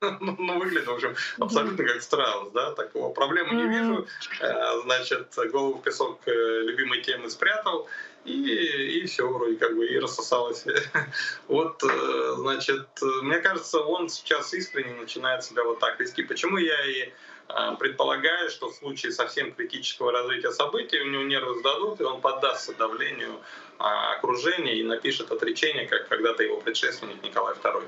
Ну, ну, выглядит, в общем, абсолютно как страус, да, такого проблемы не вижу. Э, значит, голову в песок э, любимой темы спрятал, и, и все вроде как бы и рассосалось. вот, э, значит, мне кажется, он сейчас искренне начинает себя вот так вести. Почему я и предполагаю, что в случае совсем критического развития событий у него нервы сдадут, и он поддастся давлению окружения и напишет отречение, как когда-то его предшественник Николай II.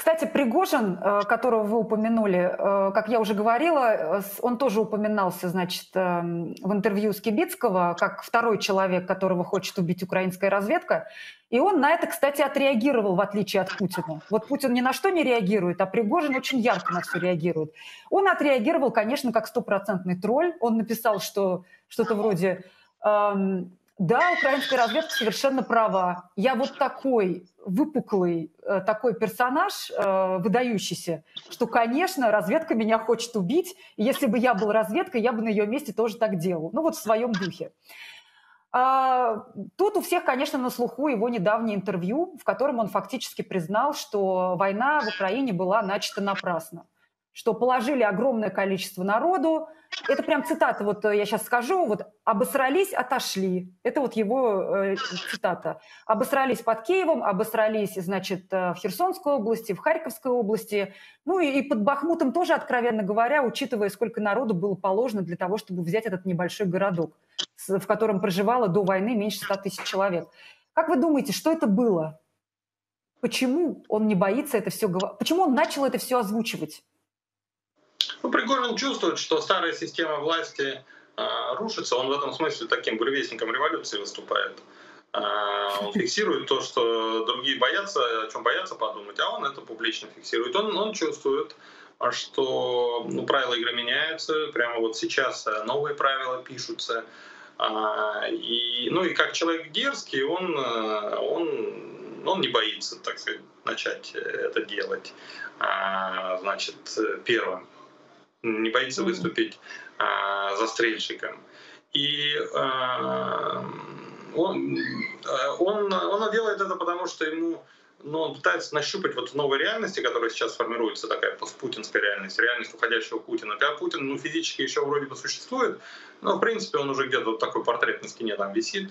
Кстати, Пригожин, э, которого вы упомянули, э, как я уже говорила, он тоже упоминался, значит, в интервью с Кибицкого, как второй человек, которого хочет убить украинская разведка. И он на это, кстати, отреагировал, в отличие от Путина. Вот Путин ни на что не реагирует, а Пригожин очень ярко на все реагирует. Он отреагировал, конечно, как стопроцентный тролль. Он написал, что что-то вроде эм, да, украинская разведка совершенно права. Я вот такой выпуклый э, такой персонаж, э, выдающийся, что, конечно, разведка меня хочет убить. И если бы я был разведкой, я бы на ее месте тоже так делал. Ну вот в своем духе. А, тут у всех, конечно, на слуху его недавнее интервью, в котором он фактически признал, что война в Украине была начата напрасно что положили огромное количество народу. Это прям цитата, вот э, я сейчас скажу, вот «обосрались, отошли». Это вот его э, цитата. «Обосрались под Киевом, обосрались, значит, э, в Херсонской области, в Харьковской области, ну и, и под Бахмутом тоже, откровенно говоря, учитывая, сколько народу было положено для того, чтобы взять этот небольшой городок, в котором проживало до войны меньше 100 тысяч человек. Как вы думаете, что это было? Почему он не боится это все говорить? Почему он начал это все озвучивать? Ну, Пригожин чувствует, что старая система власти э, рушится. Он в этом смысле таким буревестником революции выступает. Э, он фиксирует то, что другие боятся, о чем боятся подумать, а он это публично фиксирует. Он, он чувствует, что ну, правила игры меняются. Прямо вот сейчас новые правила пишутся. А, и, ну и как человек дерзкий, он, он, он не боится, так сказать, начать это делать. А, значит, первым не боится выступить а, застрельщиком. И а, он, он, он делает это потому, что ему ну, он пытается нащупать вот в новой реальности, которая сейчас формируется, такая постпутинская реальность, реальность уходящего Путина. Когда Путин ну, физически еще вроде бы существует, но в принципе он уже где-то вот такой портрет на стене там висит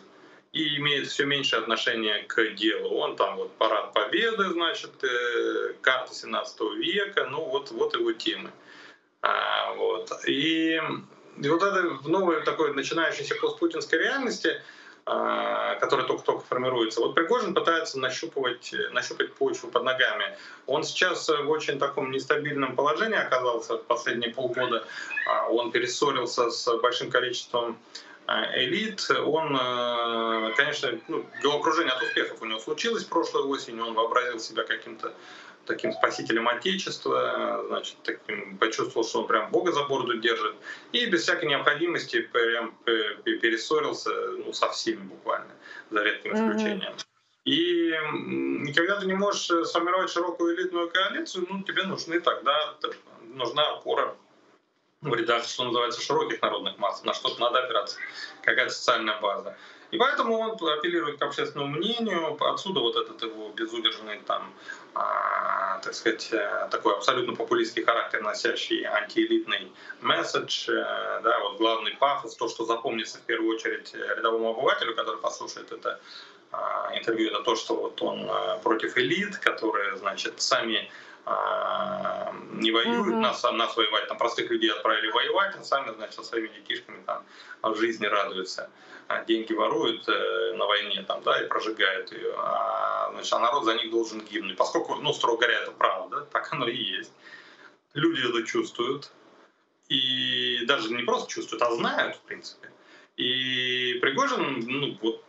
и имеет все меньшее отношение к делу. Он там вот парад победы, значит, э, карта 17 века, ну вот, вот его темы. А, вот. И, и вот это в новой такой начинающейся постпутинской реальности, а, которая только-только формируется, вот Пригожин пытается нащупывать, нащупать почву под ногами. Он сейчас в очень таком нестабильном положении оказался в последние полгода. А, он перессорился с большим количеством элит, он, конечно, ну, головокружение от успехов у него случилось прошлой осенью, он вообразил себя каким-то таким спасителем Отечества, значит, таким, почувствовал, что он прям Бога за бороду держит, и без всякой необходимости прям перессорился ну, со всеми буквально, за редким исключением. Mm-hmm. И когда ты не можешь э, сформировать широкую элитную коалицию, ну, тебе нужны тогда, нужна опора в рядах, что называется, широких народных масс. На что-то надо опираться, какая-то социальная база. И поэтому он апеллирует к общественному мнению, отсюда вот этот его безудержный там, а, так сказать, э, такой абсолютно популистский характер, носящий антиэлитный месседж, э, да, вот главный пафос, то, что запомнится в первую очередь рядовому обывателю, который послушает это а, интервью, это то, что вот он э, против элит, которые, значит, сами не воюют, угу. нас, нас воевать, там простых людей отправили воевать, а сами, значит, со своими детишками там в жизни радуются. А деньги воруют э, на войне там, да, и прожигают ее, а, значит, а народ за них должен гибнуть. Поскольку, ну, строго говоря, это правда, так оно и есть. Люди это чувствуют, и даже не просто чувствуют, а знают, в принципе. И Пригожин, ну, вот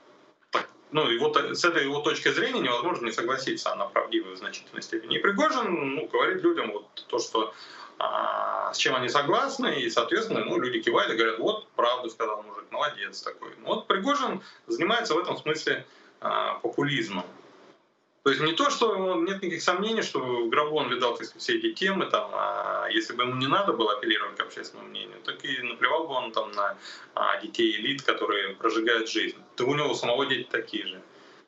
ну и вот с этой его точки зрения невозможно не согласиться, она правдивая в значительной степени. И Пригожин ну, говорит людям вот то, что а, с чем они согласны, и, соответственно, ну, люди кивают и говорят, вот, правду сказал мужик, молодец такой. Ну, вот Пригожин занимается в этом смысле а, популизмом. То есть не то, что нет никаких сомнений, что в гробу он видал так сказать, все эти темы, там, а если бы ему не надо было апеллировать к общественному мнению, так и наплевал бы он там на а, детей элит, которые прожигают жизнь. Да у него самого дети такие же.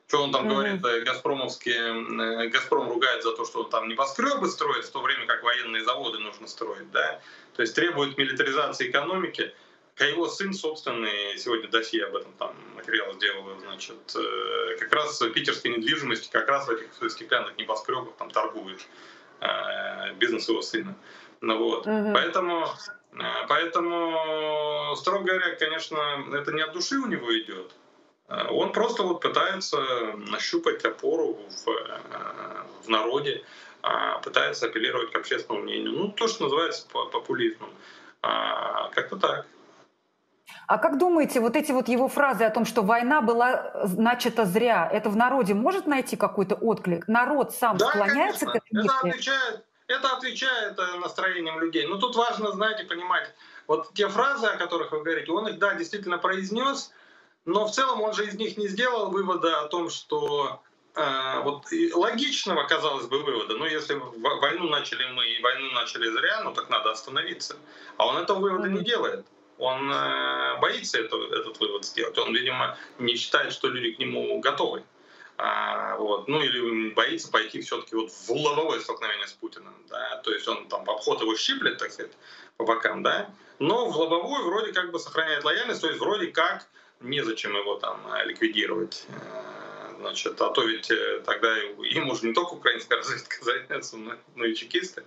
Что он там mm-hmm. говорит, э, Газпромовские, э, Газпром ругает за то, что он там небоскребы строит, в то время как военные заводы нужно строить, да? То есть требует милитаризации экономики. А его сын собственный, сегодня досье об этом там материал сделал, значит, э, как раз питерской недвижимости, как раз в этих стеклянных небоскребах там торгует э, бизнес его сына. Ну вот. Угу. Поэтому, э, поэтому, строго говоря, конечно, это не от души у него идет. Он просто вот пытается нащупать опору в, в народе, а пытается апеллировать к общественному мнению. Ну, то, что называется популизмом. А, как-то так. А как думаете, вот эти вот его фразы о том, что война была э, начата зря, это в народе может найти какой-то отклик? Народ сам да, склоняется конечно. к этому? Это отвечает, это отвечает э, настроениям людей. Но тут важно, знаете, понимать, вот те фразы, о которых вы говорите, он их, да, действительно произнес, но в целом он же из них не сделал вывода о том, что э, вот логичного, казалось бы, вывода, ну если войну начали мы и войну начали зря, ну так надо остановиться. А он этого вывода mm-hmm. не делает он э, боится это, этот вывод сделать. Он, видимо, не считает, что люди к нему готовы. А, вот. Ну или боится пойти все-таки вот в лобовое столкновение с Путиным. Да? То есть он там обход его щиплет, так сказать, по бокам, да? но в лобовую вроде как бы сохраняет лояльность, то есть вроде как незачем его там э, ликвидировать. Э, значит, а то ведь тогда им уже не только украинская разведка займется, но и чекисты.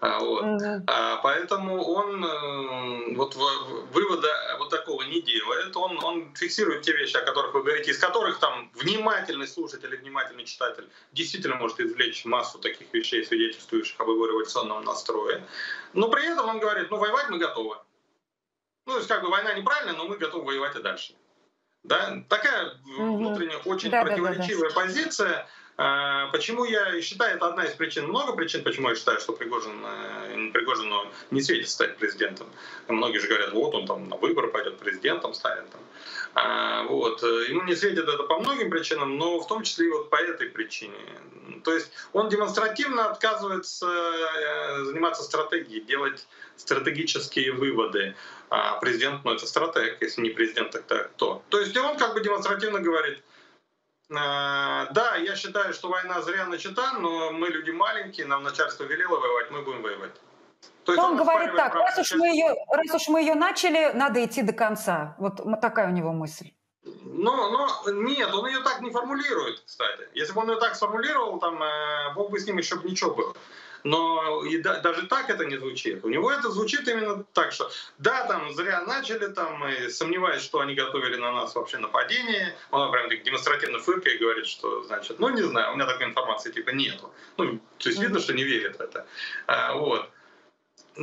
А, вот. А, поэтому он э, вот вывода вот такого не делает. Он, он фиксирует те вещи, о которых вы говорите, из которых там внимательный слушатель и внимательный читатель действительно может извлечь массу таких вещей, свидетельствующих об его революционном настрое. Но при этом он говорит, ну воевать мы готовы. Ну, то есть как бы война неправильная, но мы готовы воевать и дальше. Да? Такая угу. внутренне очень да, противоречивая да, да, да. позиция. А, почему я считаю, это одна из причин, много причин, почему я считаю, что Пригожин, э, Пригожину не светит стать президентом. Многие же говорят, вот он там на выборы пойдет, президентом станет. Там. А, вот. Ему не светит это по многим причинам, но в том числе и вот по этой причине. То есть он демонстративно отказывается э, заниматься стратегией, делать стратегические выводы. А президент, ну это стратег, если не президент, тогда кто? То есть он как бы демонстративно говорит, Э, да, я считаю, что война зря начата, но мы люди маленькие, нам начальство велело воевать, мы будем воевать. То есть он, он говорит так, раз уж, мы ее, раз уж мы ее начали, надо идти до конца. Вот такая у него мысль. Но, но нет, он ее так не формулирует, кстати. Если бы он ее так сформулировал, там, э, бог бы с ним еще бы ничего было но и да, даже так это не звучит. У него это звучит именно так, что да, там зря начали, там, и сомневаюсь, что они готовили на нас вообще нападение. Он прям демонстративно фыркает и говорит, что, значит, ну не знаю, у меня такой информации типа нету. Ну, то есть видно, что не верит в это. А, вот.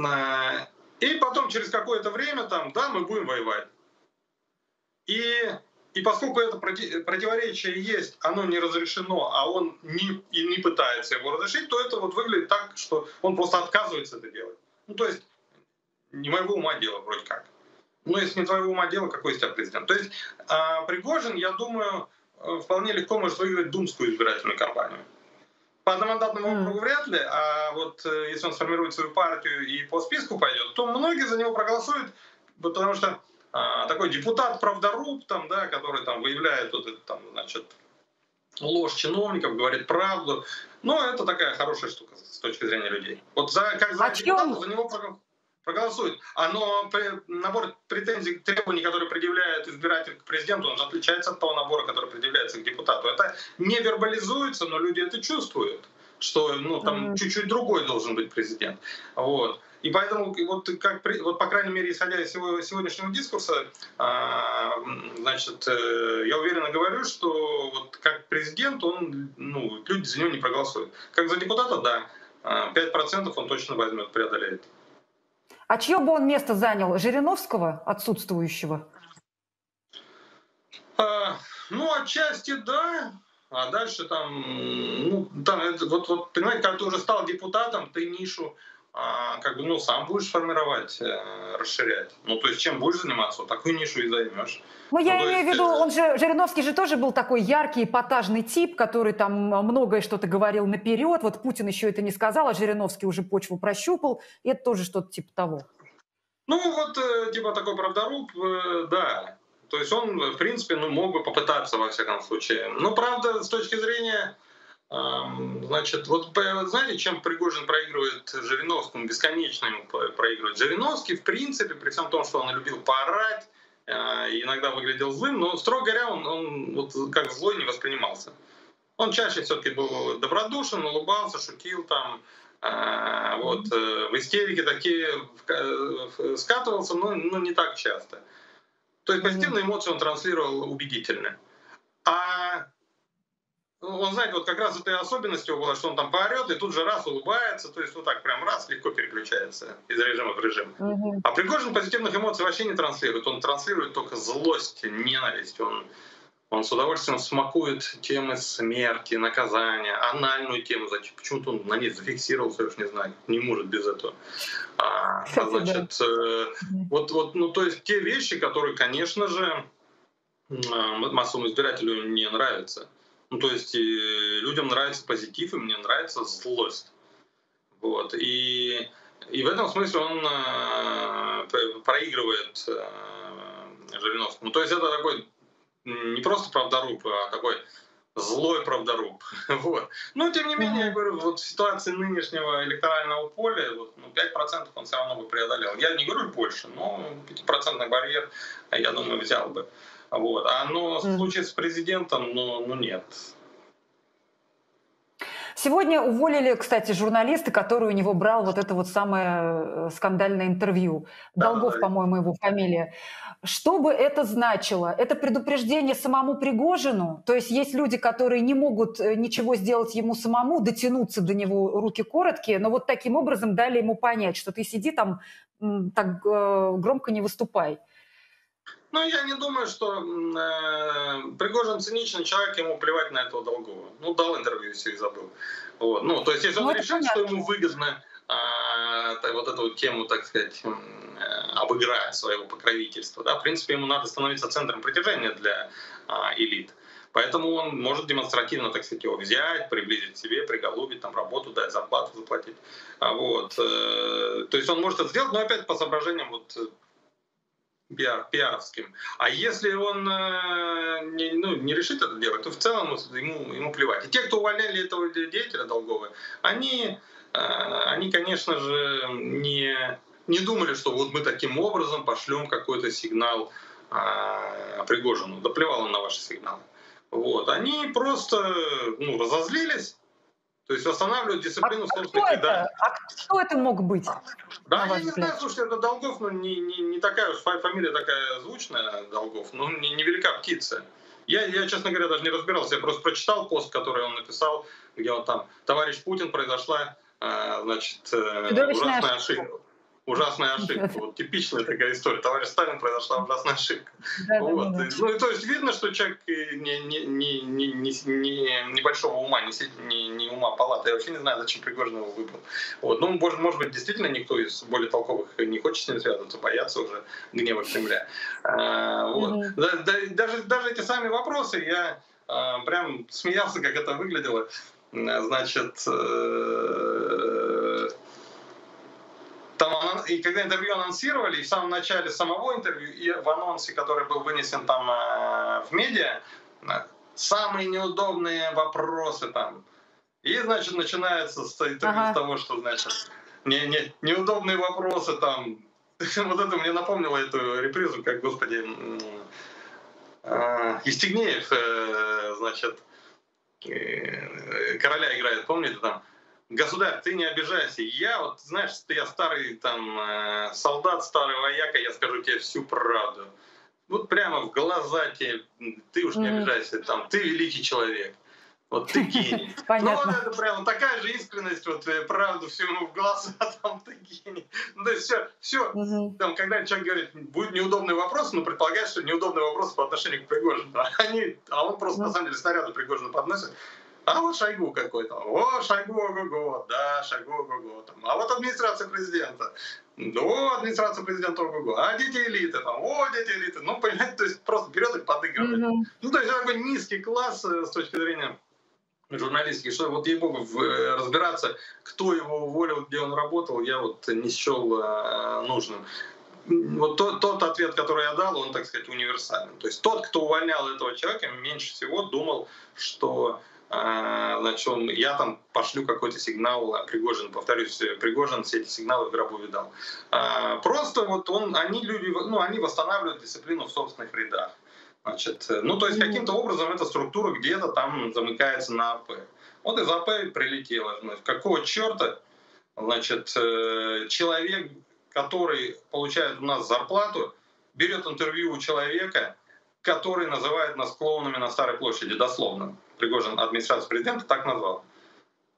А, и потом через какое-то время там, да, мы будем воевать. И И поскольку это противоречие есть, оно не разрешено, а он не, и не пытается его разрешить, то это вот выглядит так, что он просто отказывается это делать. Ну, то есть, не моего ума дело вроде как. Ну, если не твоего ума дело, какой из тебя президент? То есть, а, Пригожин, я думаю, э, вполне легко может выиграть думскую избирательную кампанию. По одномандатному mm. округу вряд ли, а вот э, если он сформирует свою партию и по списку пойдет, то многие за него проголосуют, потому что такой депутат правдоруб, там, да, который там выявляет вот это, там, значит, ложь чиновников, говорит правду. Но это такая хорошая штука с точки зрения людей. Вот за, как за а депутата за него проголосуют. А но набор претензий, требований, которые предъявляет избиратель к президенту, он же отличается от того набора, который предъявляется к депутату. Это не вербализуется, но люди это чувствуют, что ну, там mm-hmm. чуть-чуть другой должен быть президент. Вот. И поэтому, вот, как, вот по крайней мере, исходя из сегодняшнего дискурса, а, значит, э, я уверенно говорю, что вот как президент он, ну, люди за него не проголосуют. Как за депутата, да, 5% он точно возьмет, преодолеет. А чье бы он место занял? Жириновского, отсутствующего? А, ну, отчасти да, а дальше там, ну, там, вот, вот, понимаете, когда ты уже стал депутатом, ты нишу а, как бы, ну, сам будешь формировать, э, расширять. Ну, то есть, чем будешь заниматься, вот такую нишу и займешь. Ну, я ну, имею в виду, он же, Жириновский же тоже был такой яркий, эпатажный тип, который там многое что-то говорил наперед. Вот Путин еще это не сказал, а Жириновский уже почву прощупал. И это тоже что-то типа того. Ну, вот, э, типа такой правдоруб, э, да. То есть он, в принципе, ну, мог бы попытаться, во всяком случае. Но, правда, с точки зрения Значит, вот знаете, чем Пригожин проигрывает Жириновскому, бесконечно ему проигрывает. Жириновский, в принципе, при всем том, что он любил поорать, э, иногда выглядел злым, но, строго говоря, он, он вот как злой не воспринимался. Он чаще все-таки был добродушен, улыбался, шутил там, э, вот, э, в истерике такие скатывался, но, но не так часто. То есть позитивные эмоции он транслировал убедительно. А он, знаете, вот как раз этой особенностью было, что он там поорет и тут же раз улыбается, то есть вот так прям раз легко переключается из режима в режим. Угу. А Пригожин позитивных эмоций вообще не транслирует, он транслирует только злость, ненависть, он, он с удовольствием смакует темы смерти, наказания, анальную тему, почему-то он на ней зафиксировался, я уж не знаю, не может без этого. А, а значит, э, вот, вот, ну то есть те вещи, которые, конечно же, массовому избирателю не нравятся. Ну, то есть людям нравится позитив, и мне нравится злость. Вот. И, и в этом смысле он э, проигрывает э, Жириновскому. То есть это такой не просто правдоруб, а такой злой правдоруб. вот. Но тем не менее, я говорю, вот в ситуации нынешнего электорального поля вот, ну, 5% он все равно бы преодолел. Я не говорю больше, но 5% барьер, я думаю, взял бы. Вот. А но в случае с президентом, ну, ну нет. Сегодня уволили, кстати, журналиста, который у него брал вот это вот самое э, скандальное интервью. Долгов, по-моему, его фамилия. Что бы это значило? Это предупреждение самому Пригожину? То есть есть люди, которые не могут э, ничего сделать ему самому, дотянуться до него руки короткие, но вот таким образом дали ему понять, что ты сиди там, так э, громко не выступай. Ну, я не думаю, что э, Пригожин циничный человек, ему плевать на этого Долгова. Ну, дал интервью, все и забыл. Вот. Ну, то есть, если он ну, решит, что ему выгодно э, вот эту тему, так сказать, э, обыграть своего покровительства, да, в принципе, ему надо становиться центром притяжения для э, элит. Поэтому он может демонстративно, так сказать, его взять, приблизить к себе, приголубить, там, работу дать, зарплату заплатить. А вот. Э, то есть он может это сделать, но опять по соображениям вот пиар, пиаровским. А если он э, не, ну, не решит это делать, то в целом ему, ему плевать. И те, кто увольняли этого деятеля Долгова, они, э, они конечно же, не, не думали, что вот мы таким образом пошлем какой-то сигнал э, Пригожину. Да плевал он на ваши сигналы. Вот. Они просто ну, разозлились, то есть восстанавливают дисциплину а кто это? А кто это мог быть? Да, я не знаю, слушайте, это Долгов, ну не, не, не такая уж фамилия такая звучная, Долгов, ну не, не велика птица. Я, я, честно говоря, даже не разбирался, я просто прочитал пост, который он написал, где он там, товарищ Путин, произошла, значит, э, ужасная ошибка. ужасная ошибка. Вот типичная такая история. Товарищ Сталин произошла ужасная ошибка. вот. Ну и то есть видно, что человек не, не, не, не, не, небольшого ума, не, не, не ума палаты. Я вообще не знаю, зачем Пригожин его выбрал. Вот. Ну, может, может быть, действительно никто из более толковых не хочет с ним связываться, боятся уже гнева Кремля. А, вот. даже, даже эти сами вопросы, я а, прям смеялся, как это выглядело. Значит, э, там, и когда интервью анонсировали, и в самом начале самого интервью, и в анонсе, который был вынесен там э, в медиа, э, самые неудобные вопросы там. И, значит, начинается с, ага. с того, что, значит, не, не, неудобные вопросы там. вот это мне напомнило эту репризу, как, господи, э, э, значит, э, короля играет, помните там? Государь, ты не обижайся. Я вот, знаешь, я старый там э, солдат, старый вояка, я скажу тебе всю правду. Вот прямо в глаза тебе, ты уж не обижайся, там, ты великий человек. Вот ты гений. Ну вот это прям такая же искренность, вот э, правду всему в глаза, там ты гений. Ну, то есть все, все. Там, когда человек говорит, будет неудобный вопрос, ну предполагает, что неудобный вопрос по отношению к Пригожину. А, они, а он просто на самом деле снаряды Пригожину подносит. А вот Шойгу какой-то. О, Шойгу, ого-го, да, Шойгу, ого-го. А вот администрация президента. О, администрация президента, ого-го. А дети элиты, там, о, дети элиты. Ну, понимаете, то есть просто берет и подыгрывает. Mm-hmm. Ну, то есть такой низкий класс э, с точки зрения журналистики, что вот ей-богу э, разбираться, кто его уволил, где он работал, я вот не счел э, нужным вот тот, тот ответ, который я дал, он, так сказать, универсальный. То есть тот, кто увольнял этого человека, меньше всего думал, что а, значит, он, я там пошлю какой-то сигнал а Пригожин, повторюсь, Пригожин все эти сигналы в гробу видал. А, просто вот он, они люди, ну, они восстанавливают дисциплину в собственных рядах. Значит, ну, то есть каким-то образом эта структура где-то там замыкается на АП. Вот из АП прилетело. Какого черта, значит, э, человек, который получает у нас зарплату, берет интервью у человека, который называет нас клоунами на Старой площади, дословно. Пригожин администрацию президента так назвал.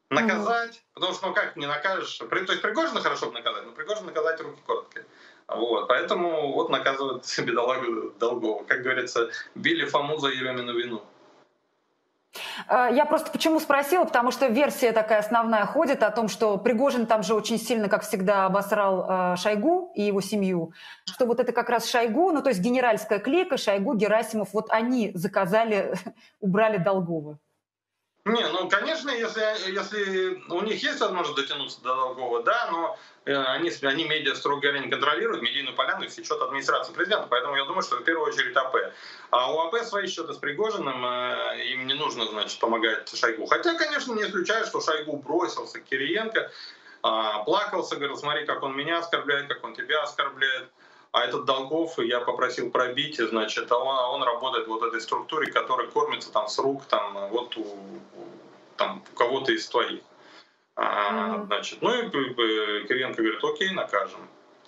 Наказать, потому что ну как не накажешь, то есть Пригожина хорошо бы наказать, но Пригожин наказать руки короткие. Вот, поэтому вот наказывают бедолагу Долгова. Как говорится, били Фому за Еремину вину. Э, я просто почему спросила, потому что версия такая основная ходит о том, что Пригожин там же очень сильно, как всегда, обосрал э, Шойгу и его семью, что вот это как раз Шойгу, ну то есть генеральская клейка, Шойгу, Герасимов, вот они заказали, убрали Долгова. Не, ну, конечно, если, если у них есть возможность дотянуться до Долгова, да, но э, они, они медиа, строго говоря, не контролируют, медийную поляну их сечет администрация президента, поэтому я думаю, что в первую очередь АП. А у АП свои счеты с Пригожиным, э, им не нужно, значит, помогать Шойгу. Хотя, конечно, не исключаю, что Шойгу бросился к Кириенко, а, плакался, говорил, смотри, как он меня оскорбляет, как он тебя оскорбляет. А этот Долгов я попросил пробить, значит, а он, а он работает в вот этой структуре, которая кормится там с рук, там, вот у, там, у кого-то из твоих. А. Значит, ну и Кириенко говорит, окей, накажем.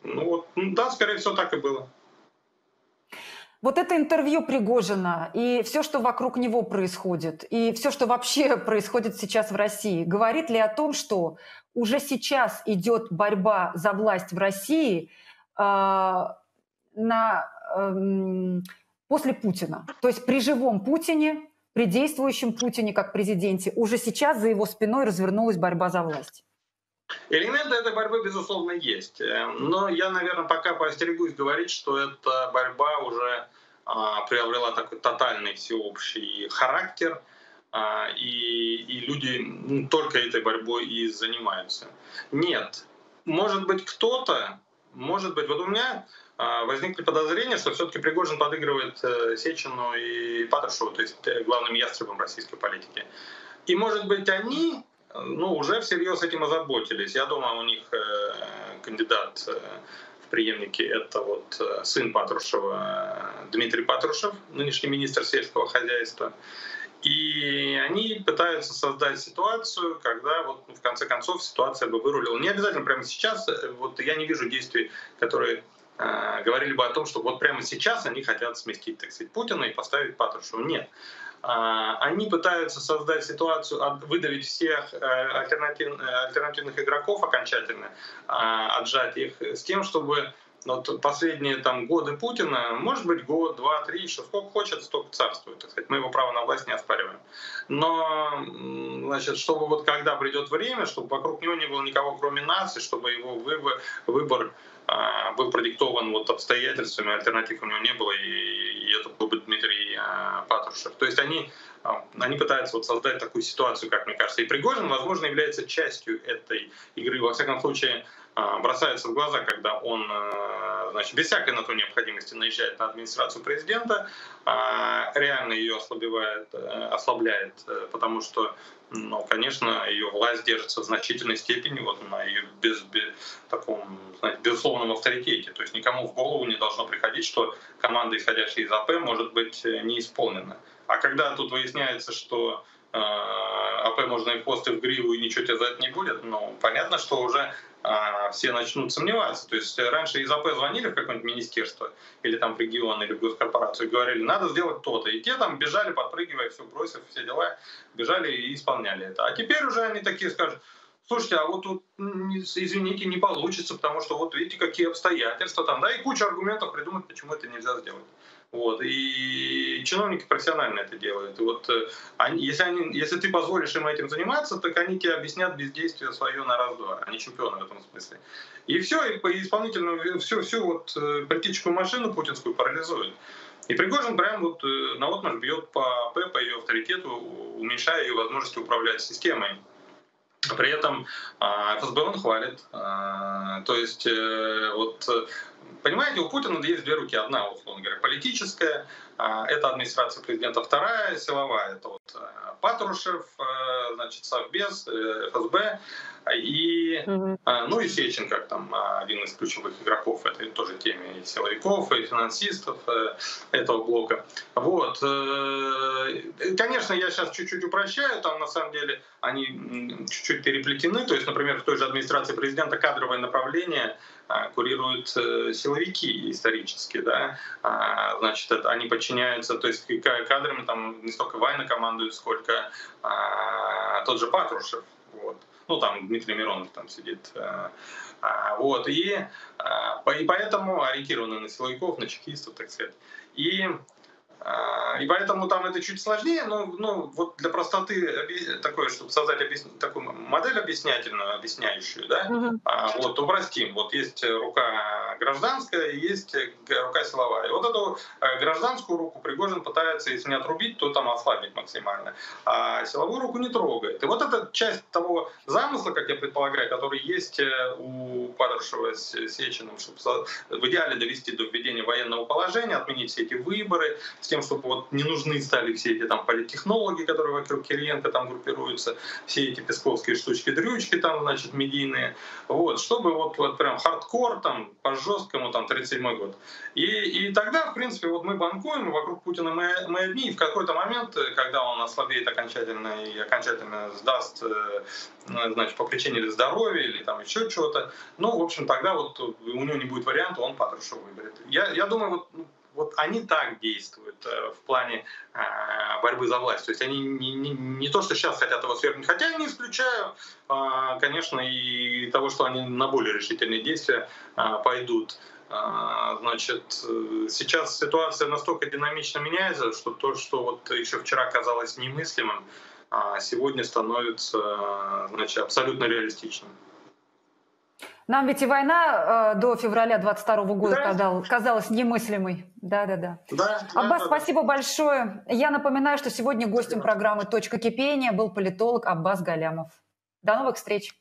Ну вот, ну, да, скорее всего, так и было. Вот это интервью Пригожина и все, что вокруг него происходит, и все, что вообще происходит сейчас в России, говорит ли о том, что уже сейчас идет борьба за власть в России – на, эм, после Путина. То есть при живом Путине, при действующем Путине как президенте, уже сейчас за его спиной развернулась борьба за власть. Элементы этой борьбы, безусловно, есть. Эм, но я, наверное, пока поостерегусь говорить, что эта борьба уже а, приобрела такой тотальный всеобщий характер, а, и, и люди только этой борьбой и занимаются. Нет, может быть, кто-то может быть, вот у меня а, возникли подозрения, что все-таки Пригожин подыгрывает э, Сечину и Патрушеву, то есть э, главным ястребом российской политики. И, может быть, они ну, уже всерьез этим озаботились. Я думаю, у них э, кандидат в преемнике — это вот сын Патрушева Дмитрий Патрушев, нынешний министр сельского хозяйства. И они пытаются создать ситуацию, когда вот в конце концов ситуация бы вырулила. Не обязательно прямо сейчас, э, вот я не вижу действий, которые э, говорили бы о том, что вот прямо сейчас они хотят сместить, так сказать, Путина и поставить Патрушева. Нет. а, они пытаются создать ситуацию, выдавить всех э, альтернатив, альтернативных игроков окончательно, а, отжать их с тем, чтобы вот последние там годы Путина, может быть, год, два, три, еще сколько хочет, столько царствует, так сказать. Мы его право на власть не оспариваем. Но, значит, чтобы вот когда придет время, чтобы вокруг него не было никого, кроме нас, и чтобы его выбор, а, был продиктован вот обстоятельствами, альтернатив у него не было, и, и это был бы Дмитрий а, Патрушев. То есть они, а, они пытаются вот создать такую ситуацию, как мне кажется. И Пригожин, возможно, является частью этой игры. Во всяком случае, бросается в глаза, когда он значит, без всякой на то необходимости наезжает на администрацию президента, реально ее ослабевает, э, ослабляет, э, потому что но, конечно, ее власть держится в значительной степени вот на ее без, без, таком, знаете, безусловном авторитете. То есть никому в голову не должно приходить, что команда, исходящая из АП, может быть э, не исполнена. А когда тут выясняется, что АП можно и хвост, и в гриву, и ничего тебе за это не будет, ну, понятно, что уже а, все начнут сомневаться. То есть раньше из АП звонили в какое-нибудь министерство или там в регион или в госкорпорацию говорили, надо сделать то-то. И те там бежали, подпрыгивая, все бросив, все дела, бежали и исполняли это. А теперь уже они такие скажут, слушайте, а вот тут, извините, не получится, потому что вот видите, какие обстоятельства там, да, и куча аргументов придумать, почему это нельзя сделать. Вот. И чиновники профессионально это делают. И вот э, они, если, они, если ты позволишь им этим заниматься, так они тебе объяснят бездействие свое на раз-два. Они чемпионы в этом смысле. И все, и по исполнительную, всю, всю вот э, политическую машину путинскую парализуют. И Пригожин прям вот э, на отмаш бьет по АП, по ее авторитету, уменьшая ее возможности управлять системой. При этом а, ФСБ он хвалит. А, то есть вот Понимаете, у Путина есть две руки. Одна, условно говоря, политическая, а, это администрация президента, вторая силовая, это вот э, Патрушев, э, значит, Совбез, э, ФСБ и, угу. ну и Сечин, как там один из ключевых игроков этой тоже теме и силовиков, и финансистов этого блока. Вот. Конечно, я сейчас чуть-чуть упрощаю, там на самом деле они чуть-чуть переплетены, то есть, например, в той же администрации президента кадровое направление курируют силовики исторически, да, значит, это, они подчиняются, то есть кадрами там не столько Вайна командует, сколько а, тот же Патрушев. Ну, там Дмитрий Миронов там сидит. А, а, вот. И, а, и поэтому ориентированы на силовиков, на чекистов, так сказать. И и поэтому там это чуть сложнее, но ну, вот для простоты такое, чтобы создать объясни, такую модель объяснятельную, объясняющую, да, а, вот упростим. Вот есть рука гражданская, есть рука силовая. И вот эту э, гражданскую руку Пригожин пытается, если не отрубить, то там ослабить максимально. А силовую руку не трогает. И вот эта часть того замысла, как я предполагаю, который есть э, у Патрушева с Сечиным, чтобы в идеале довести до введения военного положения, отменить все эти выборы, с тем, чтобы вот не нужны стали все эти там политтехнологи, которые вокруг Кириенко там группируются, все эти песковские штучки-дрючки там, значит, медийные, вот, чтобы вот, вот прям хардкор там по жесткому там 37 год. И, и тогда, в принципе, вот мы банкуем, вокруг Путина мы, мы одни, и в какой-то момент, когда он ослабеет окончательно и окончательно сдаст, э, значит, по причине здоровья или там еще чего-то, ну, в общем, тогда вот у него не будет варианта, он Патрушева выберет. Я, я думаю, вот ну, вот они так действуют э, в плане э, борьбы за власть. То есть они не, не, не то, что сейчас хотят его свергнуть, хотя я не исключаю, э, конечно, и того, что они на более решительные действия пойдут. Значит, сейчас ситуация настолько динамично меняется, что то, что вот еще вчера казалось немыслимым, сегодня становится значит, абсолютно реалистичным. Нам ведь и война э, до февраля 22 года да. казалась, казалась немыслимой. Да-да-да. Да, Аббас, да, спасибо да. большое. Я напоминаю, что сегодня гостем программы «Точка кипения» был политолог Аббас Галямов. До новых встреч.